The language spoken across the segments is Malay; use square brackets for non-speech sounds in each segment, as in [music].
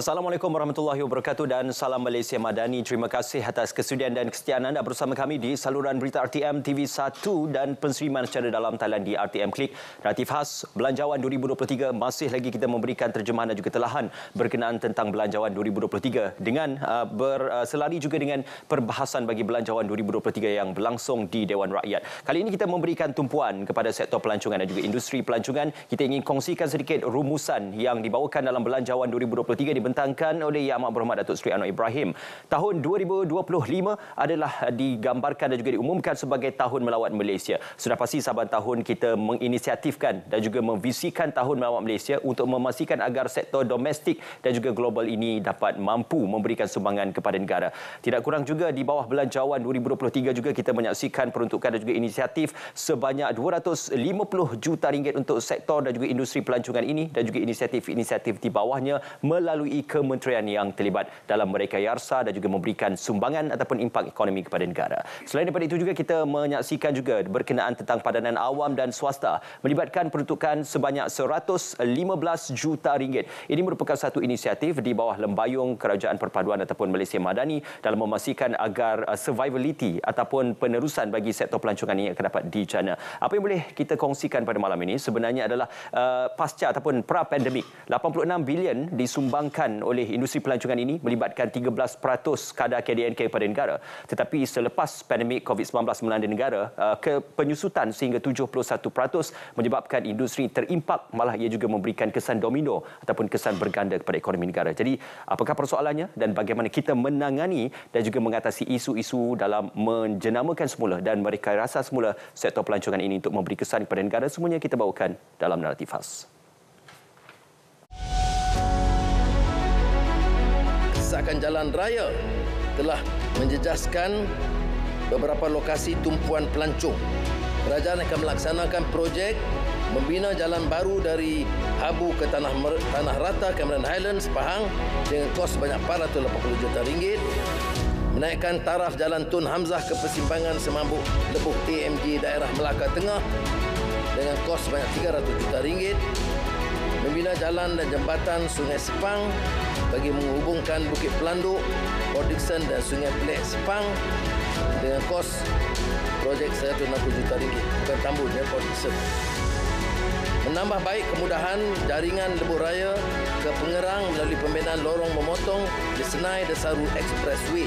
Assalamualaikum warahmatullahi wabarakatuh dan salam Malaysia Madani. Terima kasih atas kesudian dan kesetiaan anda bersama kami di saluran berita RTM TV1 dan penseriman secara dalam talian di RTM Klik. Relatif khas Belanjawan 2023 masih lagi kita memberikan terjemahan dan juga telahan berkenaan tentang Belanjawan 2023 dengan uh, berselari juga dengan perbahasan bagi Belanjawan 2023 yang berlangsung di Dewan Rakyat. Kali ini kita memberikan tumpuan kepada sektor pelancongan dan juga industri pelancongan. Kita ingin kongsikan sedikit rumusan yang dibawakan dalam Belanjawan 2023 di dibentangkan oleh Yang Amat Berhormat Datuk Seri Anwar Ibrahim. Tahun 2025 adalah digambarkan dan juga diumumkan sebagai tahun melawat Malaysia. Sudah pasti saban tahun kita menginisiatifkan dan juga memvisikan tahun melawat Malaysia untuk memastikan agar sektor domestik dan juga global ini dapat mampu memberikan sumbangan kepada negara. Tidak kurang juga di bawah belanjawan 2023 juga kita menyaksikan peruntukan dan juga inisiatif sebanyak 250 juta ringgit untuk sektor dan juga industri pelancongan ini dan juga inisiatif-inisiatif di bawahnya melalui kementerian yang terlibat dalam merekayasa dan juga memberikan sumbangan ataupun impak ekonomi kepada negara. Selain daripada itu juga kita menyaksikan juga berkenaan tentang padanan awam dan swasta melibatkan peruntukan sebanyak 115 juta ringgit. Ini merupakan satu inisiatif di bawah lembayung Kerajaan Perpaduan ataupun Malaysia Madani dalam memastikan agar uh, survivability ataupun penerusan bagi sektor pelancongan ini akan dapat dijana. Apa yang boleh kita kongsikan pada malam ini sebenarnya adalah uh, pasca ataupun pra-pandemik 86 bilion disumbangkan dilakukan oleh industri pelancongan ini melibatkan 13% kadar KDNK kepada negara. Tetapi selepas pandemik COVID-19 melanda negara, uh, ke penyusutan sehingga 71% menyebabkan industri terimpak malah ia juga memberikan kesan domino ataupun kesan berganda kepada ekonomi negara. Jadi apakah persoalannya dan bagaimana kita menangani dan juga mengatasi isu-isu dalam menjenamakan semula dan mereka rasa semula sektor pelancongan ini untuk memberi kesan kepada negara semuanya kita bawakan dalam naratif khas. Kerosakan jalan raya telah menjejaskan beberapa lokasi tumpuan pelancong. Kerajaan akan melaksanakan projek membina jalan baru dari Habu ke Tanah Mer Tanah Rata, Cameron Highlands, Pahang dengan kos sebanyak 480 juta ringgit. Menaikkan taraf jalan Tun Hamzah ke persimpangan Semambuk Lebuh AMG daerah Melaka Tengah dengan kos sebanyak 300 juta ringgit membina jalan dan jambatan Sungai Sepang bagi menghubungkan Bukit Pelanduk, Port Dickson dan Sungai Pelik Sepang dengan kos projek 160 juta ringgit. Bukan tambun ya Port Dickson. Menambah baik kemudahan jaringan lebuh raya ke Pengerang melalui pembinaan lorong memotong di Senai Desaru Expressway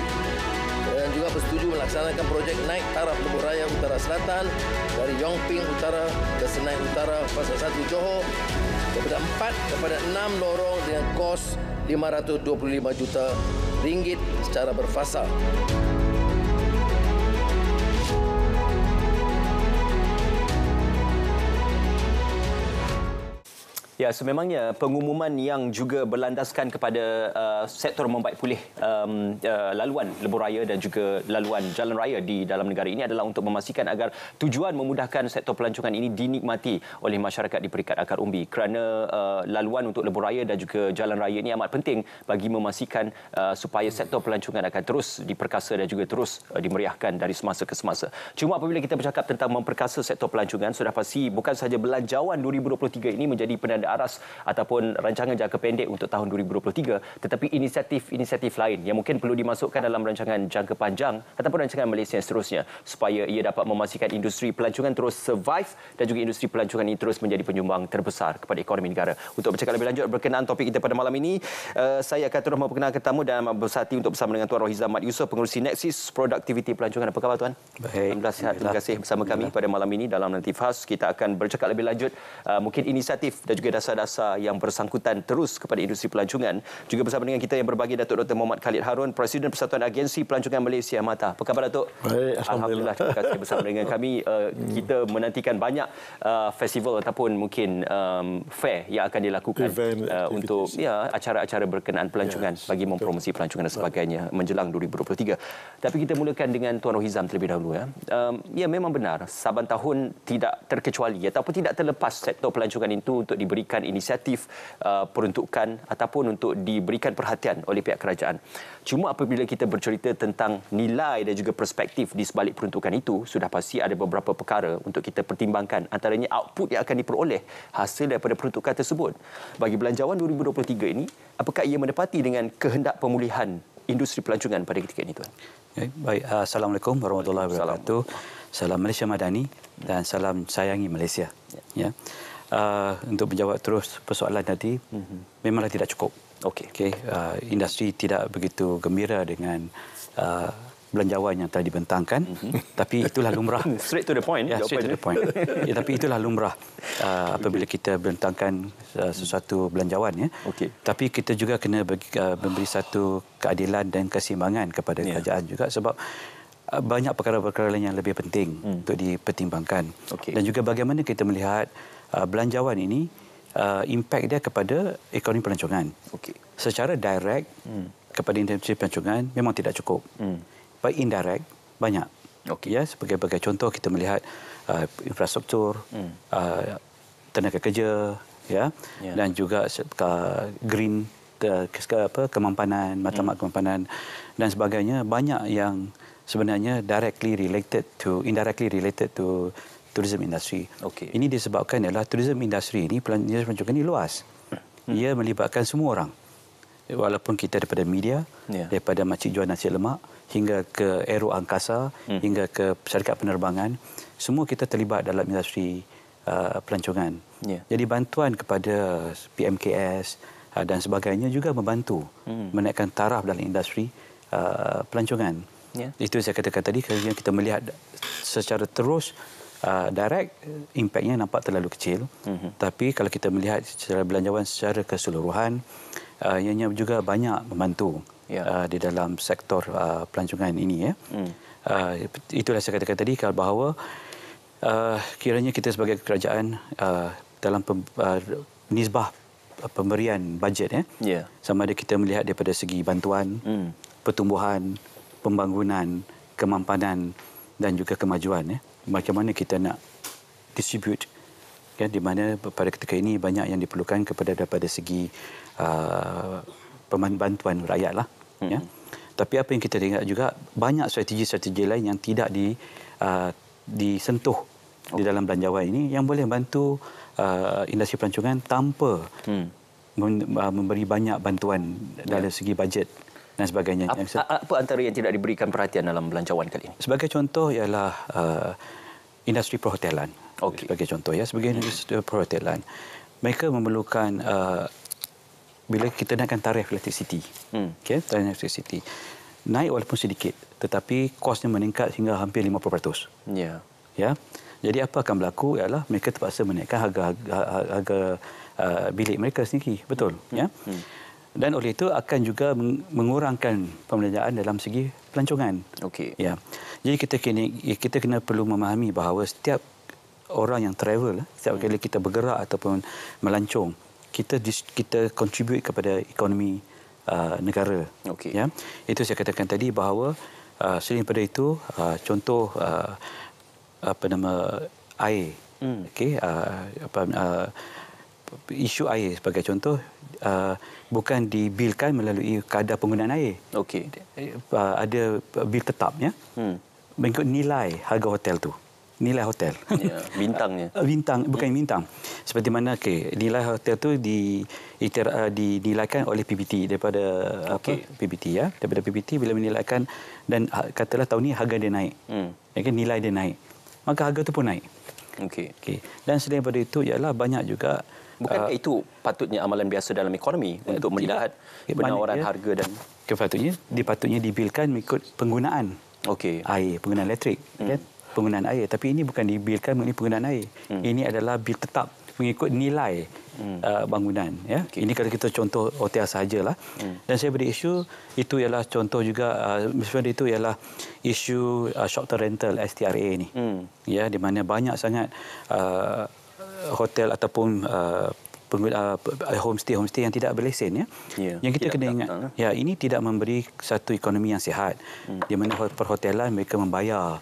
dan juga bersetuju melaksanakan projek naik taraf lebuh raya utara selatan dari Yongping Utara ke Senai Utara Fasa 1 Johor daripada 4 kepada 6 lorong dengan kos 525 juta ringgit secara berfasa. Ya, sememangnya pengumuman yang juga berlandaskan kepada uh, sektor membaik pulih um, uh, laluan lebuh raya dan juga laluan jalan raya di dalam negara ini adalah untuk memastikan agar tujuan memudahkan sektor pelancongan ini dinikmati oleh masyarakat di peringkat akar umbi kerana uh, laluan untuk lebuh raya dan juga jalan raya ini amat penting bagi memastikan uh, supaya sektor pelancongan akan terus diperkasa dan juga terus uh, dimeriahkan dari semasa ke semasa. Cuma apabila kita bercakap tentang memperkasa sektor pelancongan sudah pasti bukan sahaja belanjawan 2023 ini menjadi penanda aras ataupun rancangan jangka pendek untuk tahun 2023 tetapi inisiatif-inisiatif lain yang mungkin perlu dimasukkan dalam rancangan jangka panjang ataupun rancangan Malaysia yang seterusnya supaya ia dapat memastikan industri pelancongan terus survive dan juga industri pelancongan ini terus menjadi penyumbang terbesar kepada ekonomi negara. Untuk bercakap lebih lanjut berkenaan topik kita pada malam ini, uh, saya akan terus memperkenalkan tetamu dan bersati untuk bersama dengan Tuan Rohizam Mat Yusof, pengurusi Nexus Productivity Pelancongan. Apa khabar Tuan? Baik. Alhamdulillah sihat. Terima kasih bersama kami pada malam ini dalam Nanti Fast. Kita akan bercakap lebih lanjut uh, mungkin inisiatif dan juga dasar-dasar yang bersangkutan terus kepada industri pelancongan. Juga bersama dengan kita yang berbagi Datuk Dr. Muhammad Khalid Harun, Presiden Persatuan Agensi Pelancongan Malaysia MATA. Apa khabar Datuk? Baik, Alhamdulillah. Terima kasih bersama dengan kami. Uh, [laughs] kita menantikan banyak uh, festival ataupun mungkin um, fair yang akan dilakukan uh, untuk ya acara-acara berkenaan pelancongan yes. bagi mempromosi pelancongan dan sebagainya menjelang 2023. Tapi kita mulakan dengan Tuan Rohizam terlebih dahulu ya. Um, ya memang benar saban tahun tidak terkecuali ataupun tidak terlepas sektor pelancongan itu untuk diberi memberikan inisiatif uh, peruntukan ataupun untuk diberikan perhatian oleh pihak kerajaan. Cuma apabila kita bercerita tentang nilai dan juga perspektif di sebalik peruntukan itu, sudah pasti ada beberapa perkara untuk kita pertimbangkan antaranya output yang akan diperoleh hasil daripada peruntukan tersebut. Bagi belanjawan 2023 ini, apakah ia menepati dengan kehendak pemulihan industri pelancongan pada ketika ini tuan? Okay, baik, uh, Assalamualaikum warahmatullahi wabarakatuh. Salam Malaysia Madani dan salam sayangi Malaysia. Ya. ya. Uh, untuk menjawab terus persoalan tadi, mm-hmm. memanglah tidak cukup. Okey. Okay, uh, industri tidak begitu gembira dengan uh, belanjawan yang telah dibentangkan mm-hmm. [laughs] tapi itulah lumrah [laughs] straight to the point ya straight to the point [laughs] ya, tapi itulah lumrah uh, apabila kita bentangkan uh, sesuatu belanjawan ya okay. tapi kita juga kena bagi, uh, memberi satu keadilan dan keseimbangan kepada yeah. kerajaan juga sebab uh, banyak perkara-perkara lain yang lebih penting mm. untuk dipertimbangkan okay. dan juga bagaimana kita melihat uh, belanjawan ini uh, impact dia kepada ekonomi pelancongan. Okay. Secara direct hmm. kepada industri pelancongan memang tidak cukup. Hmm. But indirect banyak. Okay. Ya, sebagai sebagai contoh kita melihat uh, infrastruktur, hmm. uh, tenaga kerja, ya, yeah. dan juga uh, green the, apa kemampanan, matlamat hmm. kemampanan dan sebagainya banyak yang sebenarnya directly related to indirectly related to tourism industry. Okay. Ini disebabkan ialah tourism industry ini pelancongan ini luas. Hmm. Ia melibatkan semua orang. Walaupun kita daripada media, yeah. daripada makcik jual nasi lemak hingga ke aero angkasa, hmm. hingga ke syarikat penerbangan, semua kita terlibat dalam industri uh, pelancongan. Yeah. Jadi bantuan kepada PMKS uh, dan sebagainya juga membantu hmm. menaikkan taraf dalam industri uh, pelancongan. Yeah. Itu saya katakan tadi kerana kita melihat secara terus uh, direct impactnya nampak terlalu kecil mm-hmm. tapi kalau kita melihat secara belanjawan secara keseluruhan uh, ianya juga banyak membantu yeah. uh, di dalam sektor uh, pelancongan ini ya mm. uh, itulah saya katakan tadi kalau bahawa uh, kiranya kita sebagai kerajaan uh, dalam pem, uh, nisbah pemberian bajet ya yeah. sama ada kita melihat daripada segi bantuan mm. pertumbuhan pembangunan kemampanan dan juga kemajuan ya macam mana kita nak distribute kan di mana pada ketika ini banyak yang diperlukan kepada daripada segi uh, bantuan rakyat lah hmm. ya tapi apa yang kita tengok juga banyak strategi-strategi lain yang tidak di uh, disentuh okay. di dalam belanjawan ini yang boleh bantu uh, industri pelancongan tanpa hmm. memberi banyak bantuan yeah. dalam segi bajet dan sebagainya. Apa, yang apa antara yang tidak diberikan perhatian dalam belanjawan kali ini? Sebagai contoh ialah uh, industri perhotelan. Okay. Sebagai contoh ya, sebagai industri perhotelan, mereka memerlukan uh, bila kita naikkan tarif electricity, hmm. okay, tarif electricity, naik walaupun sedikit, tetapi kosnya meningkat hingga hampir 50%. Yeah. Ya. Jadi apa akan berlaku ialah mereka terpaksa menaikkan harga harga, harga uh, bilik mereka sendiri, betul? Hmm. Ya. Hmm dan oleh itu akan juga mengurangkan pembelanjaan dalam segi pelancongan. Okey. Ya. Jadi kita kena kita kena perlu memahami bahawa setiap orang yang travel, setiap kali kita bergerak ataupun melancong, kita kita contribute kepada ekonomi uh, negara. Okey. Ya. Itu saya katakan tadi bahawa uh, selain daripada itu uh, contoh uh, apa nama air. Hmm. Okey, uh, apa uh, isu air sebagai contoh uh, bukan dibilkan melalui kadar penggunaan air. Okey. Uh, ada bil tetapnya. Hmm. Mengikut nilai harga hotel tu. Nilai hotel. Ya, bintangnya. Uh, [laughs] bintang bukan hmm. bintang. Seperti mana okey, nilai hotel tu di iter, uh, dinilaikan oleh PBT daripada okay. apa? PBT ya. Daripada PBT bila menilaikan dan katalah tahun ni harga dia naik. Hmm. Okay, nilai dia naik. Maka harga tu pun naik. Okey. Okey. Dan selain daripada itu ialah banyak juga Bukan uh, itu patutnya amalan biasa dalam ekonomi uh, untuk melihat penawaran ya, harga dan kepatutnya dipatutnya dibilkan mengikut penggunaan okay. air, penggunaan elektrik, hmm. kan? Penggunaan air, tapi ini bukan dibilkan mengenai penggunaan air. Hmm. Ini adalah bil tetap mengikut nilai hmm. uh, bangunan ya. Okay. Ini kalau kita contoh hotel sajalah. Hmm. Dan saya beri isu itu ialah contoh juga uh, sebenarnya itu ialah isu uh, short term rental STRA ni. Hmm. Ya di mana banyak sangat uh, hotel ataupun uh, pengguna uh, homestay homestay yang tidak berlesen ya. Yeah, yang kita kena ingat lah. ya ini tidak memberi satu ekonomi yang sihat. Hmm. Di mana perhotelan mereka membayar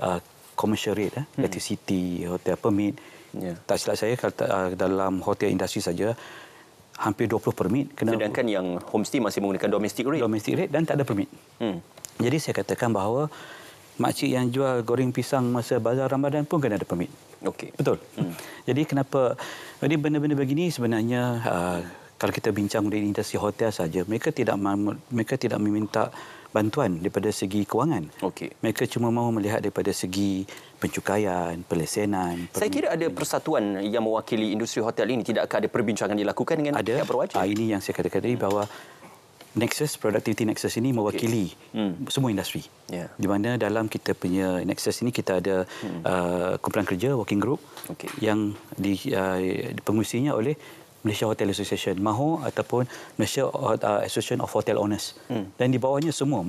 uh, commercial rate eh, hmm. electricity, hotel permit Yeah. Tak silap saya uh, dalam hotel industri saja hampir 20 permit kena sedangkan yang homestay masih menggunakan domestic rate domestic rate dan tak ada permit hmm. jadi saya katakan bahawa makcik yang jual goreng pisang masa bazar Ramadan pun kena ada permit okey betul hmm. jadi kenapa jadi benda-benda begini sebenarnya uh, kalau kita bincang di industri hotel saja mereka tidak mereka tidak meminta bantuan daripada segi kewangan. Okey. Mereka cuma mahu melihat daripada segi pencukaian, pelesenan. Saya kira ada persatuan yang mewakili industri hotel ini tidak akan ada perbincangan dilakukan dengan ada, pihak berwajib. Ah, ini yang saya katakan tadi bahawa Nexus Productivity Nexus ini mewakili okay. hmm. semua industri. Yeah. Di mana dalam kita punya Nexus ini kita ada hmm. uh, kumpulan kerja working group okay. yang di, uh, pengusinya oleh Malaysia Hotel Association MAHO ataupun Malaysia uh, Association of Hotel Owners hmm. dan di bawahnya semua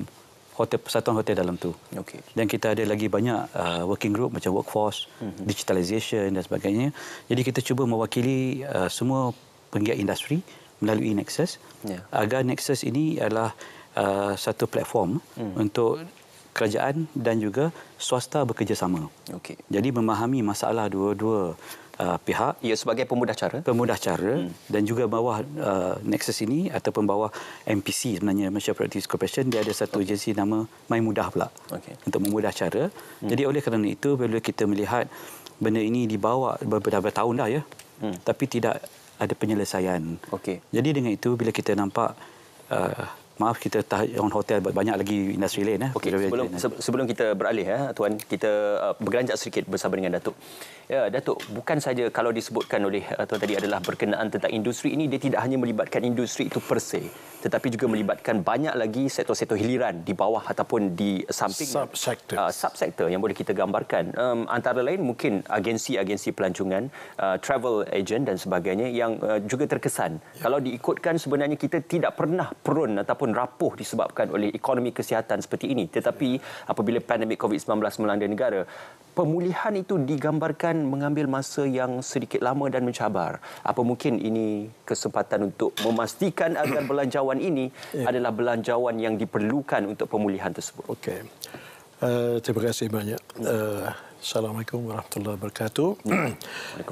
hotel persatuan hotel dalam tu. Okay. Dan kita ada lagi banyak uh, working group macam workforce, hmm. digitalization dan sebagainya. Jadi kita cuba mewakili uh, semua penggiat industri melalui Nexus yeah. agar Nexus ini adalah uh, satu platform hmm. untuk kerajaan dan juga swasta bekerjasama. Okay. Jadi memahami masalah dua-dua uh, pihak ia sebagai pemudah cara pemudah cara hmm. dan juga bawah uh, Nexus ini ataupun bawah MPC sebenarnya Malaysia Productive Corporation dia ada satu okay. agensi nama My Mudah pula okay. untuk memudah cara hmm. jadi oleh kerana itu bila kita melihat benda ini dibawa beberapa tahun dah ya hmm. tapi tidak ada penyelesaian okay. jadi dengan itu bila kita nampak uh, maaf kita on hotel banyak lagi industri lain eh. Okey sebelum sebelum kita beralih ya tuan kita uh, bergeranjak sedikit bersama dengan datuk. Ya datuk bukan saja kalau disebutkan oleh uh, tuan tadi adalah berkenaan tentang industri ini dia tidak hanya melibatkan industri itu per se tetapi juga melibatkan banyak lagi sektor-sektor hiliran di bawah ataupun di samping subsektor uh, subsektor yang boleh kita gambarkan. Um, antara lain mungkin agensi-agensi pelancongan uh, travel agent dan sebagainya yang uh, juga terkesan. Ya. kalau diikutkan sebenarnya kita tidak pernah prone ataupun rapuh disebabkan oleh ekonomi kesihatan seperti ini tetapi apabila pandemik COVID-19 melanda negara pemulihan itu digambarkan mengambil masa yang sedikit lama dan mencabar apa mungkin ini kesempatan untuk memastikan agar belanjawan ini [clears throat] ya. adalah belanjawan yang diperlukan untuk pemulihan tersebut. Okey. Uh, terima kasih banyak. Uh, Assalamualaikum warahmatullahi wabarakatuh.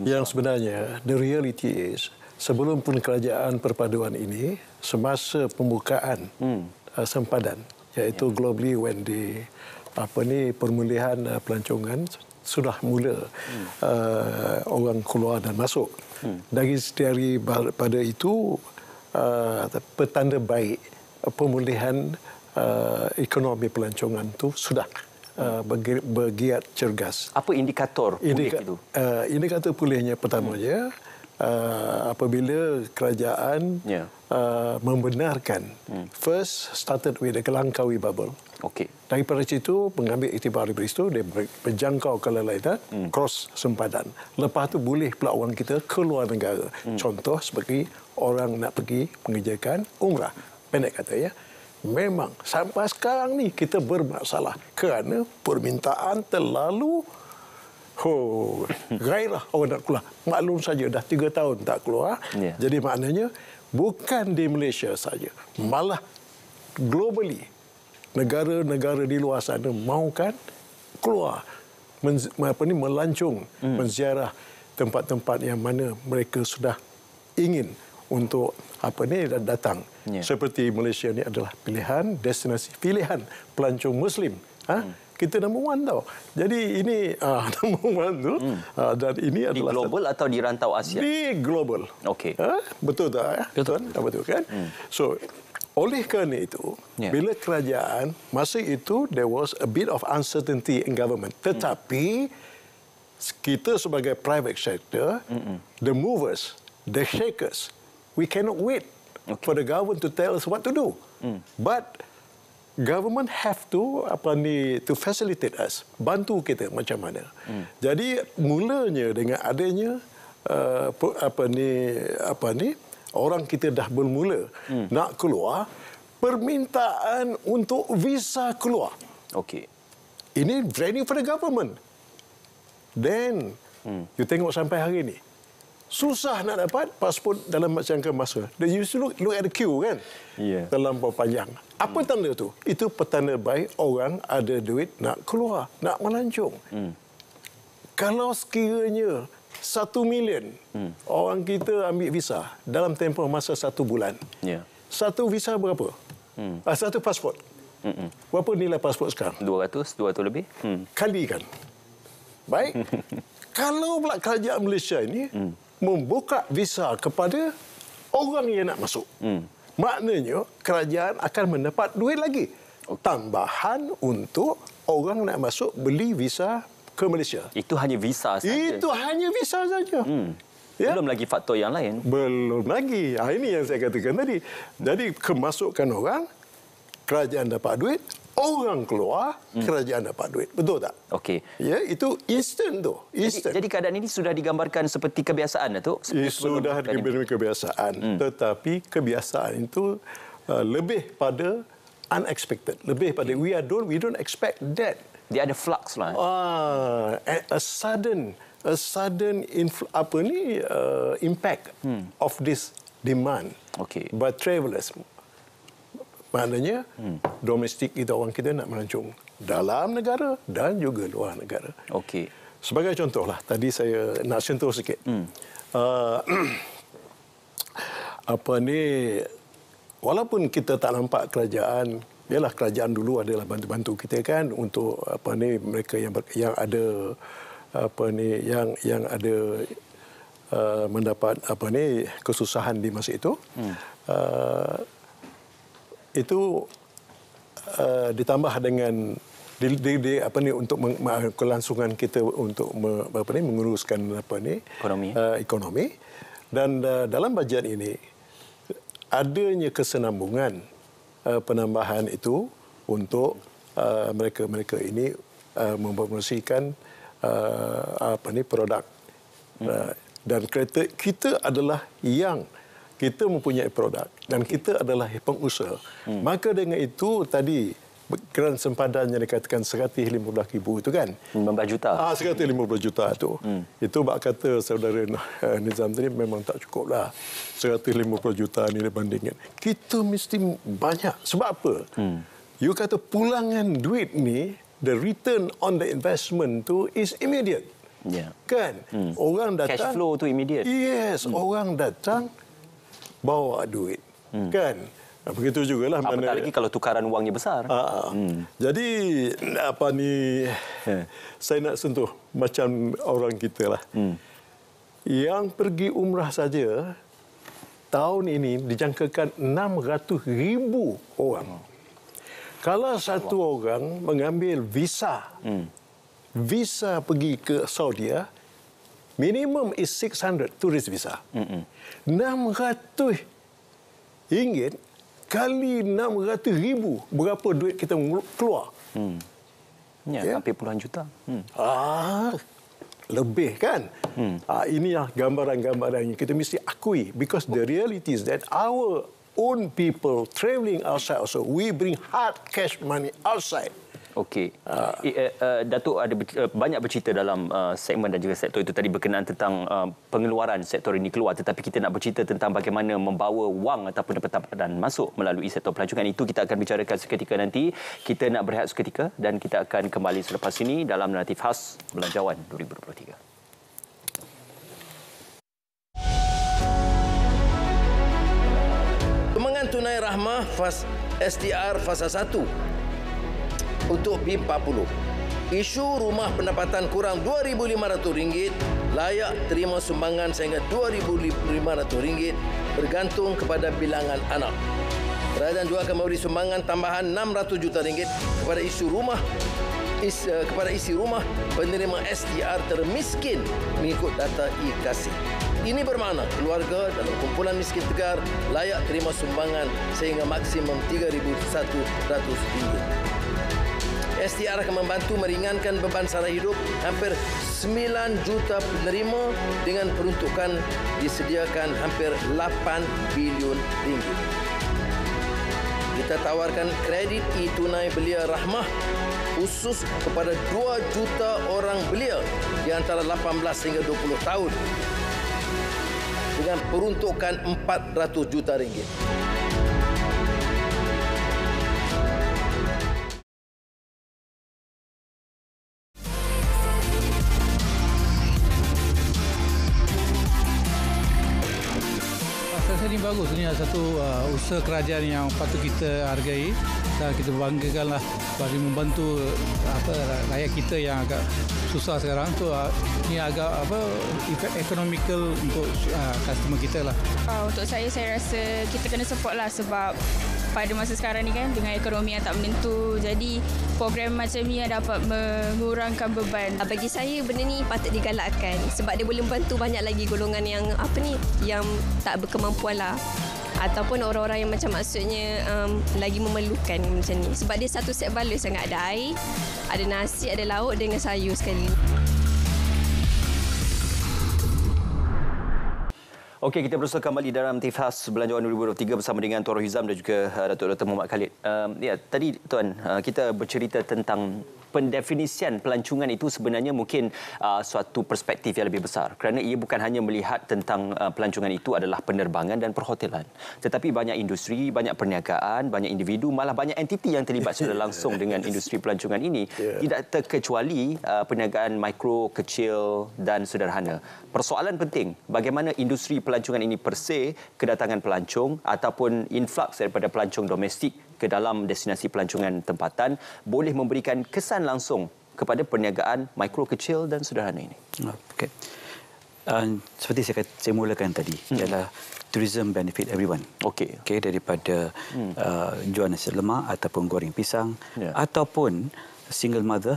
yang sebenarnya the reality is sebelum pun kerajaan perpaduan ini semasa pembukaan hmm. uh, sempadan iaitu ya. globally when the apa ni pemulihan uh, pelancongan sudah mula hmm. uh, orang keluar dan masuk. Hmm. Dari dari pada itu uh, petanda baik uh, pemulihan uh, ekonomi pelancongan itu sudah uh, bergiat cergas. Apa indikator pulih Indika, itu? Uh, indikator pulihnya pertamanya hmm. Uh, apabila kerajaan yeah. uh, membenarkan hmm. first started with the Kelangkawi bubble. Okey. Daripada situ mengambil iktibar dari situ dia berjangkau ke lain hmm. cross sempadan. Lepas tu boleh pula orang kita keluar negara. Hmm. Contoh seperti orang nak pergi mengerjakan umrah. Pendek kata ya. Memang sampai sekarang ni kita bermasalah kerana permintaan terlalu oh, gairah orang nak keluar. Maklum saja dah tiga tahun tak keluar. Yeah. Jadi maknanya bukan di Malaysia saja. Malah globally negara-negara di luar sana mahukan keluar men, apa ni melancung hmm. menziarah tempat-tempat yang mana mereka sudah ingin untuk apa ni datang yeah. seperti Malaysia ni adalah pilihan destinasi pilihan pelancong muslim ha hmm. Kita number one tau jadi ini uh, [laughs] number one tu hmm. uh, dan ini adalah di global atau di rantau Asia di global okey ha? betul tak ya betul betul kan hmm. so oleh kerana itu, yeah. bila kerajaan, masa itu there was a bit of uncertainty in government. Tetapi kita sebagai private sector, Mm-mm. the movers, the shakers, we cannot wait okay. for the government to tell us what to do. Mm. But government have to apa ni to facilitate us, bantu kita macam mana. Mm. Jadi mulanya dengan adanya uh, apa ni apa ni orang kita dah bermula hmm. nak keluar permintaan untuk visa keluar okey ini ready for the government then hmm. you tengok sampai hari ini susah nak dapat pasport dalam jangka masa then you look, look at the queue kan yeah. terlampau panjang apa hmm. tanda tu itu petanda baik orang ada duit nak keluar nak melancong hmm. kalau sekiranya satu million hmm. orang kita ambil visa dalam tempoh masa satu bulan. Ya. Satu visa berapa? Hmm. Ah, satu pasport. Hmm. Berapa nilai pasport sekarang? 200, 200 lebih. Hmm. Kali kan. Baik. [laughs] Kalau pula kerajaan Malaysia ini hmm. Membuka visa kepada orang yang nak masuk. Hmm. Maknanya kerajaan akan mendapat duit lagi. Okay. Tambahan untuk orang nak masuk beli visa ke Malaysia. Itu hanya visa saja. Itu hanya visa saja. Hmm. Ya? Belum lagi faktor yang lain. Belum lagi. Ha, ini yang saya katakan tadi. Jadi kemasukan orang, kerajaan dapat duit, orang keluar, hmm. kerajaan dapat duit. Betul tak? Okey. Ya, itu instant tu. Instant. Jadi, jadi keadaan ini sudah digambarkan seperti kebiasaan, Datuk? Seperti sudah digambarkan kebiasaan. Hmm. Tetapi kebiasaan itu uh, lebih pada unexpected. Lebih pada we are don't we don't expect that. Dia ada flux lah. Ah, a sudden a sudden infl- apa ni uh, impact hmm. of this demand okay. by travelers. Maknanya hmm. domestik kita orang kita nak melancong dalam negara dan juga luar negara. Okey. Sebagai contohlah, tadi saya nak sentuh sikit. Hmm. Uh, [clears throat] apa ni walaupun kita tak nampak kerajaan ialah kerajaan dulu adalah bantu-bantu kita kan untuk apa ni mereka yang ber, yang ada apa ni yang yang ada uh, mendapat apa ni kesusahan di masa itu hmm. uh, itu uh, ditambah dengan di, di, di apa ni untuk meng, kelangsungan kita untuk me, apa ni menguruskan apa ni ekonomi. uh, ekonomi. Dan uh, dalam bajet ini adanya kesenambungan uh, penambahan itu untuk uh, mereka-mereka ini uh, mempromosikan uh, apa ni produk. Hmm. uh, dan kereta kita adalah yang kita mempunyai produk dan kita adalah pengusaha hmm. maka dengan itu tadi geran sempadan yang dikatakan 115 ribu itu kan 15 juta ah 115 juta itu hmm. itu bak kata saudara uh, Nizam tadi memang tak cukup lah 150 juta ni dibandingkan kita mesti banyak sebab apa hmm. you kata pulangan duit ni the return on the investment tu is immediate yeah. kan hmm. orang datang cash flow tu immediate yes hmm. orang datang bawa duit hmm. kan Ah, begitu juga lah. Apatah mana... lagi kalau tukaran wangnya besar. Aa, ah, hmm. Jadi, apa ni, saya nak sentuh macam orang kita lah. Hmm. Yang pergi umrah saja, tahun ini dijangkakan 600 ribu orang. Hmm. Kalau satu Allah. orang mengambil visa, hmm. visa pergi ke Saudi, minimum is 600 tourist visa. Hmm. 600 ringgit kali 600 ribu berapa duit kita keluar. Hmm. Ya, ya, hampir puluhan juta. Hmm. Ah, lebih kan? Hmm. Ah, inilah gambaran-gambaran yang kita mesti akui. Because the reality is that our own people travelling outside also, we bring hard cash money outside. Okey. Uh, uh, Datuk ada uh, banyak bercerita dalam uh, segmen dan juga sektor itu tadi berkenaan tentang uh, pengeluaran sektor ini keluar tetapi kita nak bercerita tentang bagaimana membawa wang ataupun pendapatan masuk melalui sektor pelancongan itu kita akan bicarakan seketika nanti. Kita nak berehat seketika dan kita akan kembali selepas ini dalam naratif khas Belanjawan 2023. Kemengan tunai rahmah fas SDR fasa 1 untuk B40. Isu rumah pendapatan kurang RM2,500 layak terima sumbangan sehingga RM2,500 bergantung kepada bilangan anak. Kerajaan juga akan memberi sumbangan tambahan RM600 juta kepada isu rumah is, uh, kepada isi rumah penerima SDR termiskin mengikut data e-kasih. Ini bermakna keluarga dalam kumpulan miskin tegar layak terima sumbangan sehingga maksimum RM3,100. STR akan membantu meringankan beban sara hidup hampir 9 juta penerima dengan peruntukan disediakan hampir 8 bilion ringgit. Kita tawarkan kredit e-tunai belia rahmah khusus kepada 2 juta orang belia di antara 18 hingga 20 tahun dengan peruntukan 400 juta ringgit. Adalah satu uh, usaha kerajaan yang patut kita hargai dan kita banggakanlah bagi membantu uh, apa rakyat kita yang agak susah sekarang tu uh, ini agak apa economical untuk uh, customer kita lah. Uh, untuk saya saya rasa kita kena support lah sebab pada masa sekarang ni kan dengan ekonomi yang tak menentu jadi program macam ni dapat mengurangkan beban bagi saya benda ni patut digalakkan sebab dia boleh membantu banyak lagi golongan yang apa ni yang tak berkemampuan lah ataupun orang-orang yang macam maksudnya um, lagi memerlukan macam ni sebab dia satu set balance sangat ada air ada nasi ada lauk dengan sayur sekali Okey, kita berusaha kembali dalam Tifas Belanjawan 2023 bersama dengan Tuan Hizam dan juga uh, Datuk Dr. Muhammad Khalid. Um, ya, tadi Tuan, uh, kita bercerita tentang pendefinisian pelancongan itu sebenarnya mungkin uh, suatu perspektif yang lebih besar. Kerana ia bukan hanya melihat tentang uh, pelancongan itu adalah penerbangan dan perhotelan tetapi banyak industri banyak perniagaan banyak individu malah banyak entiti yang terlibat secara [laughs] langsung dengan industri pelancongan ini. Yeah. tidak terkecuali uh, perniagaan mikro kecil dan sederhana. Persoalan penting bagaimana industri pelancongan ini per se kedatangan pelancong ataupun influx daripada pelancong domestik ke dalam destinasi pelancongan tempatan boleh memberikan kesan langsung kepada perniagaan mikro kecil dan sederhana ini. Okey. Uh, seperti saya, kata, saya mulakan tadi hmm. ialah tourism benefit everyone. Okey. Okey daripada hmm. uh, jual nasi lemak ataupun goreng pisang yeah. ataupun single mother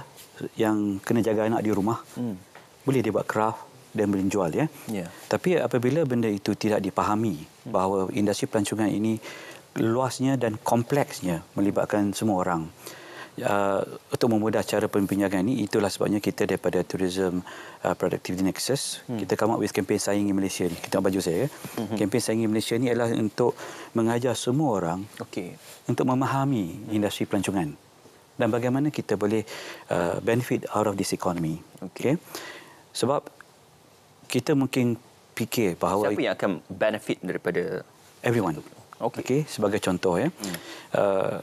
yang kena jaga anak di rumah. Hmm. Boleh dia buat craft dan boleh jual ya. Yeah. Tapi apabila benda itu tidak dipahami hmm. bahawa industri pelancongan ini luasnya dan kompleksnya melibatkan semua orang. Uh, untuk memudah cara pembimbingan ini itulah sebabnya kita daripada Tourism uh, Productivity Nexus hmm. kita come up with campaign saingi Malaysia ni kita baju saya ya. Hmm. Campaign saingi Malaysia ni adalah untuk mengajar semua orang okay. untuk memahami industri pelancongan dan bagaimana kita boleh uh, benefit out of this economy. Okay. okay. Sebab kita mungkin fikir bahawa siapa yang akan benefit daripada everyone. Okey, okay, sebagai contoh ya. Hmm. Uh,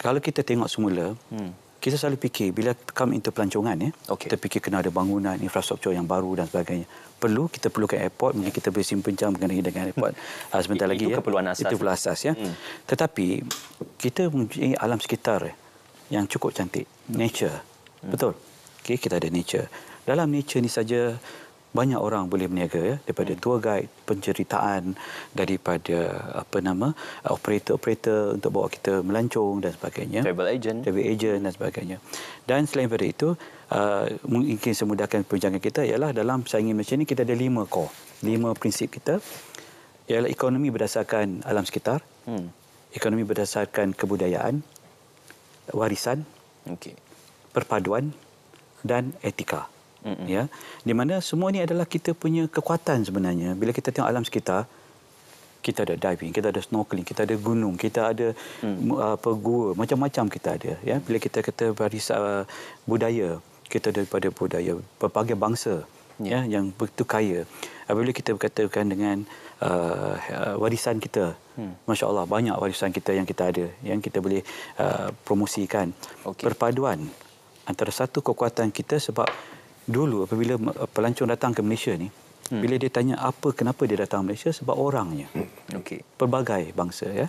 kalau kita tengok semula, hmm. kita selalu fikir bila come into pelancongan ya, okay. kita fikir kena ada bangunan, infrastruktur yang baru dan sebagainya. Perlu kita perlukan airport, mungkin kita boleh simpan mengenai dengan airport uh, [laughs] sebentar lagi itu ya. keperluan asas. Itu keperluan asas ya. Hmm. Tetapi kita mempunyai alam sekitar yang cukup cantik, hmm. nature. Hmm. Betul. Okey, kita ada nature. Dalam nature ni saja banyak orang boleh berniaga ya daripada hmm. tour guide penceritaan daripada apa nama operator-operator untuk bawa kita melancong dan sebagainya travel agent travel agent dan sebagainya dan selain daripada itu uh, mungkin semudahkan perbincangan kita ialah dalam saingan macam ini kita ada lima core lima prinsip kita ialah ekonomi berdasarkan alam sekitar hmm. ekonomi berdasarkan kebudayaan warisan okay. perpaduan dan etika Mm-hmm. Ya. Di mana semua ini adalah kita punya kekuatan sebenarnya. Bila kita tengok alam sekitar, kita ada diving, kita ada snorkeling, kita ada gunung, kita ada mm. apa gua, macam-macam kita ada, ya. Bila kita kata barisan uh, budaya, kita daripada budaya berbagai bangsa yeah. ya yang begitu kaya. Apabila kita berkatakan dengan uh, warisan kita, hmm. masya-Allah banyak warisan kita yang kita ada, yang kita boleh uh, promosikan. Okay. Perpaduan antara satu kekuatan kita sebab dulu apabila pelancong datang ke Malaysia ni hmm. bila dia tanya apa kenapa dia datang Malaysia sebab orangnya hmm. okey pelbagai bangsa ya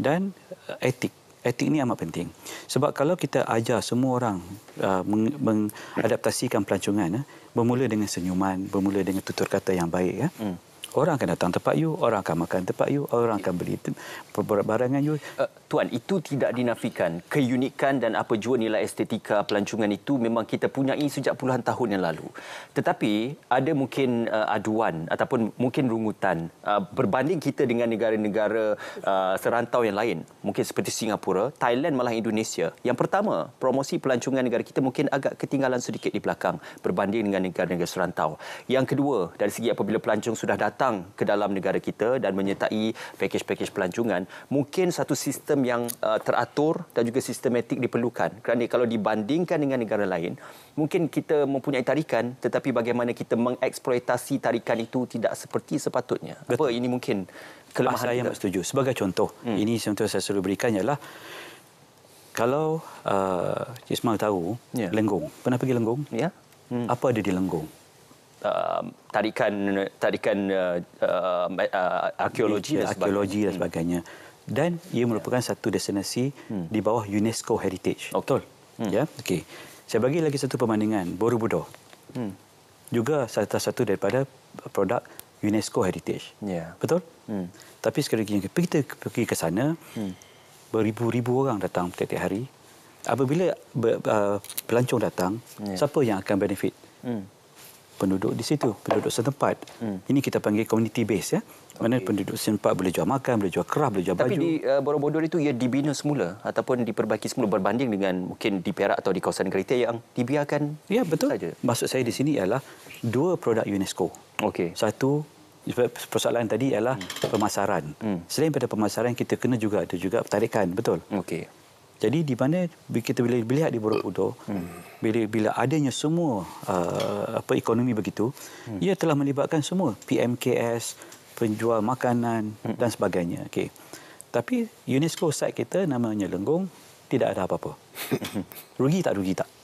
dan uh, etik etik ini amat penting sebab kalau kita ajar semua orang uh, mengadaptasikan pelancongan uh, bermula dengan senyuman bermula dengan tutur kata yang baik ya hmm. Orang akan datang tempat you, orang akan makan tempat you, orang akan beli barangan you. Uh, tuan, itu tidak dinafikan. Keunikan dan apa jua nilai estetika pelancongan itu memang kita punyai sejak puluhan tahun yang lalu. Tetapi ada mungkin uh, aduan ataupun mungkin rungutan uh, berbanding kita dengan negara-negara uh, serantau yang lain. Mungkin seperti Singapura, Thailand malah Indonesia. Yang pertama, promosi pelancongan negara kita mungkin agak ketinggalan sedikit di belakang berbanding dengan negara-negara serantau. Yang kedua, dari segi apabila pelancong sudah datang ke dalam negara kita dan menyertai pakej-pakej pelancongan, mungkin satu sistem yang uh, teratur dan juga sistematik diperlukan. Kerana kalau dibandingkan dengan negara lain, mungkin kita mempunyai tarikan tetapi bagaimana kita mengeksploitasi tarikan itu tidak seperti sepatutnya. Betul. Apa ini mungkin kelemahan saya yang setuju. Sebagai contoh, hmm. ini contoh saya selalu berikan ialah kalau uh, Ismail tahu yeah. Lenggong, pernah pergi Lenggong? Ya. Yeah. Hmm. Apa ada di Lenggong? uh, tarikan tarikan uh, uh, uh, arkeologi dan arkeologi dan sebagainya. Dan ia merupakan satu destinasi hmm. di bawah UNESCO Heritage. Oh, betul. Hmm. Ya, okey. Saya bagi lagi satu pemandangan Borobudur. Hmm. Juga salah satu daripada produk UNESCO Heritage. Ya. Betul? Hmm. Tapi sekali lagi kita pergi ke sana, hmm. beribu-ribu orang datang setiap hari. Apabila uh, pelancong datang, ya. siapa yang akan benefit? Hmm penduduk di situ, penduduk setempat. Hmm. Ini kita panggil community base ya. Mana penduduk setempat boleh jual makan, boleh jual kerah, boleh jual Tapi baju. Tapi di uh, Borobudur itu ia dibina semula ataupun diperbaiki semula berbanding dengan mungkin di Perak atau di kawasan Kereta yang dibiarkan Ya betul. Saja. Maksud saya di sini ialah dua produk UNESCO. Okey. Satu persoalan tadi ialah hmm. pemasaran. Hmm. Selain pada pemasaran kita kena juga ada juga tarikan, betul? Okey. Jadi di mana kita bila melihat di Borobudur, hmm. bila bila adanya semua uh, apa ekonomi begitu, hmm. ia telah melibatkan semua PMKS, penjual makanan hmm. dan sebagainya. Okey. Tapi UNESCO site kita namanya Lenggong tidak ada apa-apa. [laughs] rugi tak rugi tak?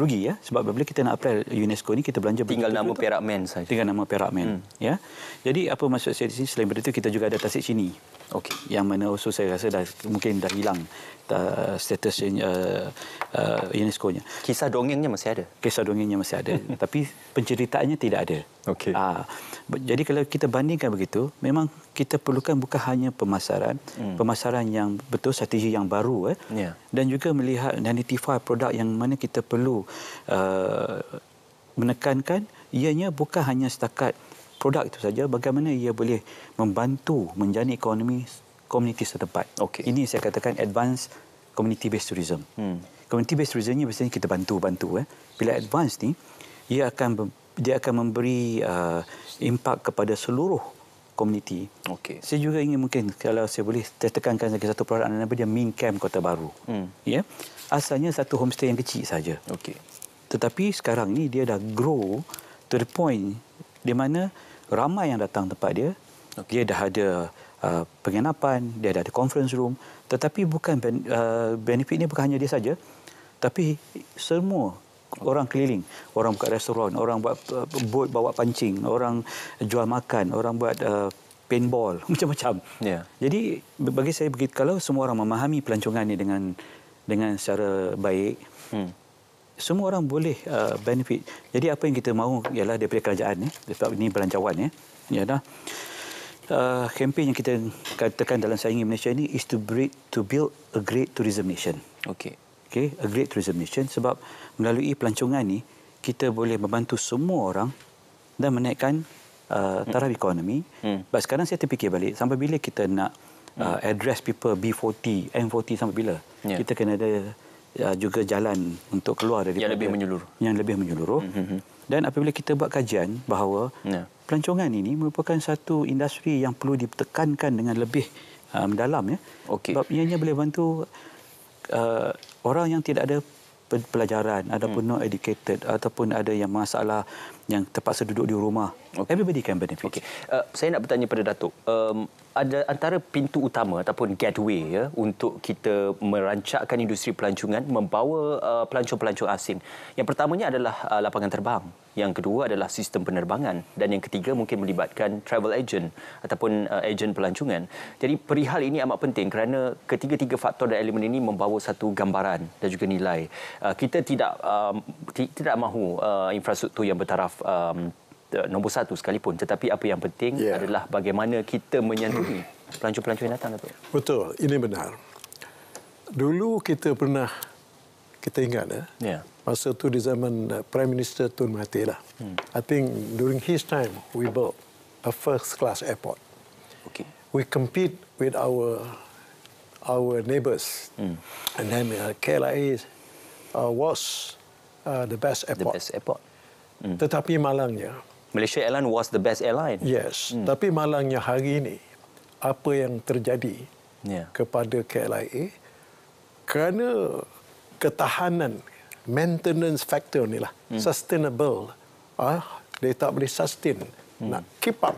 Rugi ya sebab bila kita nak apply UNESCO ni kita belanja tinggal nama Perak Men saja. Tinggal nama Perak Men hmm. ya. Jadi apa maksud saya di sini selain itu kita juga ada tasik sini. Okey. Yang mana also saya rasa dah mungkin dah hilang uh, status uh, uh, UNESCO-nya. Kisah dongengnya masih ada? Kisah dongengnya masih ada. [laughs] tapi penceritaannya tidak ada. Okay. Uh, jadi kalau kita bandingkan begitu, memang kita perlukan bukan hanya pemasaran, hmm. pemasaran yang betul, strategi yang baru. Eh, yeah. Dan juga melihat identify produk yang mana kita perlu uh, menekankan, ianya bukan hanya setakat produk itu saja, bagaimana ia boleh membantu menjani ekonomi komuniti setempat. Okay. Ini saya katakan advanced community based tourism. Hmm. Community based tourism ni biasanya kita bantu-bantu eh. Bila advance ni ia akan dia akan memberi uh, impak kepada seluruh komuniti. Okay. Saya juga ingin mungkin kalau saya boleh tekankan lagi satu produk nama dia Min Camp Kota Baru. Hmm. Ya. Asalnya satu homestay yang kecil saja. Okay. Tetapi sekarang ni dia dah grow to the point di mana ramai yang datang tempat dia. Okay. Dia dah ada uh, penginapan, dia ada conference room, tetapi bukan ben, uh, benefit ini bukan hanya dia saja, tapi semua orang keliling, orang buka restoran, orang buat uh, boat bawa pancing, orang jual makan, orang buat uh, paintball, [laughs] macam-macam. Yeah. Jadi bagi saya begitu kalau semua orang memahami pelancongan ini dengan dengan secara baik, hmm. semua orang boleh uh, benefit. Jadi apa yang kita mahu ialah daripada kerajaan ya, sebab ini belanjawan ya. Dah uh, kempen yang kita katakan dalam saingan Malaysia ini is to build to build a great tourism nation. Okey. Okey, a great tourism nation sebab melalui pelancongan ni kita boleh membantu semua orang dan menaikkan uh, taraf ekonomi. Hmm. Baik sekarang saya terfikir balik sampai bila kita nak uh, hmm. address people B40, M40 sampai bila? Yeah. Kita kena ada uh, juga jalan untuk keluar dari yang lebih menyeluruh. Yang lebih menyeluruh. Hmm. hmm, hmm. Dan apabila kita buat kajian bahawa yeah pelancongan ini merupakan satu industri yang perlu ditekankan dengan lebih uh, mendalam ya. Okay. Sebab ianya boleh bantu uh, orang yang tidak ada pelajaran ataupun hmm. not educated ataupun ada yang masalah yang terpaksa duduk di rumah. Okay. Everybody can benefit. Okay. Uh, saya nak bertanya pada Datuk. Um, ada antara pintu utama ataupun gateway ya untuk kita merancakkan industri pelancongan membawa uh, pelancong-pelancong asing. Yang pertamanya adalah uh, lapangan terbang. Yang kedua adalah sistem penerbangan dan yang ketiga mungkin melibatkan travel agent ataupun uh, agent pelancongan. Jadi perihal ini amat penting kerana ketiga-tiga faktor dan elemen ini membawa satu gambaran dan juga nilai. Uh, kita tidak uh, tidak mahu uh, infrastruktur yang bertaraf um, nombor satu sekalipun tetapi apa yang penting yeah. adalah bagaimana kita menyantuni pelancong-pelancong yang datang Datuk. Betul, ini benar. Dulu kita pernah kita ingat ya. Yeah. Masa tu di zaman uh, Prime Minister Tun Mahathir lah. Hmm. I think during his time we built a first class airport. Okay. We compete with our our neighbors. Hmm. And then uh, KLIA uh, was uh, the best airport. The best airport. Hmm. Tetapi malangnya Malaysia Airlines was the best airline. Yes, hmm. tapi malangnya hari ini apa yang terjadi yeah. kepada KLIA kerana ketahanan maintenance factor ni lah hmm. sustainable ah dia tak boleh sustain hmm. nak keep up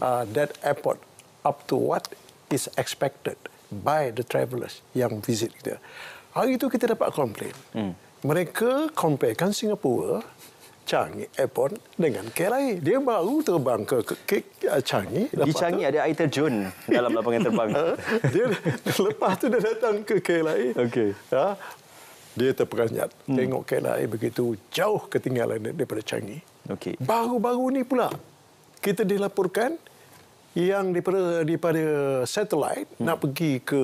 uh, that airport up to what is expected by the travellers yang visit kita hari itu kita dapat komplain hmm. mereka comparekan Singapura Changi Airport dengan KLIA. Dia baru terbang ke, ke, ke uh, Changi. Di Changi tu, ada air terjun dalam lapangan terbang. [laughs] dia [laughs] lepas tu dia datang ke KLIA. Okey. Ya, dia terperanjat. Hmm. Tengok KLIA begitu jauh ketinggalan daripada Changi. Okey. Baru-baru ni pula kita dilaporkan yang daripada daripada satelit hmm. nak pergi ke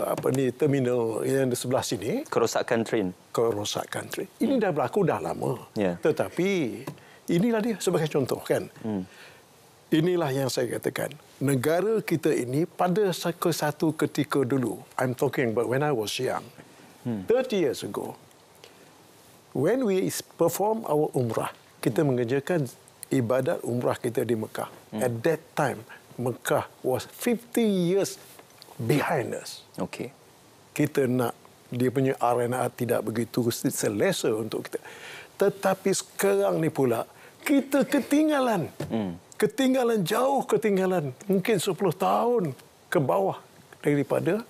apa ni terminal yang di sebelah sini kerosakan train kerosakan train ini hmm. dah berlaku dah lama yeah. tetapi inilah dia sebagai contoh kan hmm. inilah yang saya katakan negara kita ini pada satu ketika dulu i'm talking about when i was young hmm. 30 years ago when we perform our umrah kita hmm. mengerjakan ibadat umrah kita di Mekah hmm. at that time Mekah was 50 years behind us. Okay. Kita nak dia punya RNA tidak begitu selesa untuk kita. Tetapi sekarang ni pula kita ketinggalan. Hmm. Ketinggalan jauh ketinggalan. Mungkin 10 tahun ke bawah daripada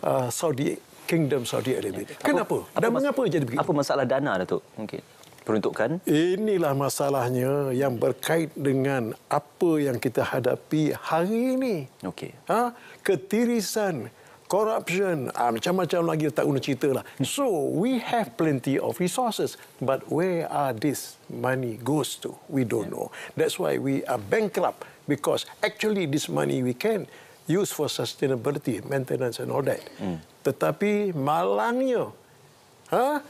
uh, Saudi Kingdom Saudi Arabia. Apa, Kenapa? Apa, Dan mengapa jadi begitu? Apa masalah dana Datuk? Mungkin peruntukan? Inilah masalahnya yang berkait dengan apa yang kita hadapi hari ini. Okey. Ha? Ketirisan, corruption, ha, macam-macam lagi tak guna cerita lah. So, we have plenty of resources. But where are this money goes to? We don't yeah. know. That's why we are bankrupt. Because actually this money we can use for sustainability, maintenance and all that. Mm. Tetapi malangnya, ha?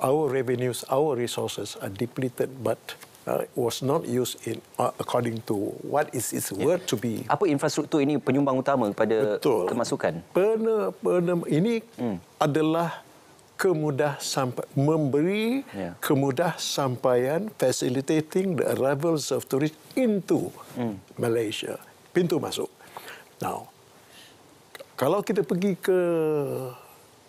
Our revenues, our resources are depleted, but uh, was not used in uh, according to what is its yeah. word to be. Apa infrastruktur ini penyumbang utama kepada Betul. kemasukan? Pena, pena, ini hmm. adalah kemudah sampai memberi yeah. kemudah sampaian facilitating the arrivals of tourists into hmm. Malaysia pintu masuk now kalau kita pergi ke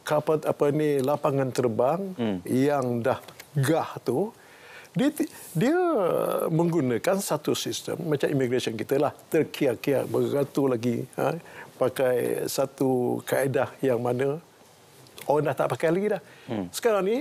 kapal apa ni lapangan terbang hmm. yang dah gah tu dia dia menggunakan satu sistem macam immigration kita lah terkiak-kiak beratur lagi ha, pakai satu kaedah yang mana orang dah tak pakai lagi dah hmm. sekarang ni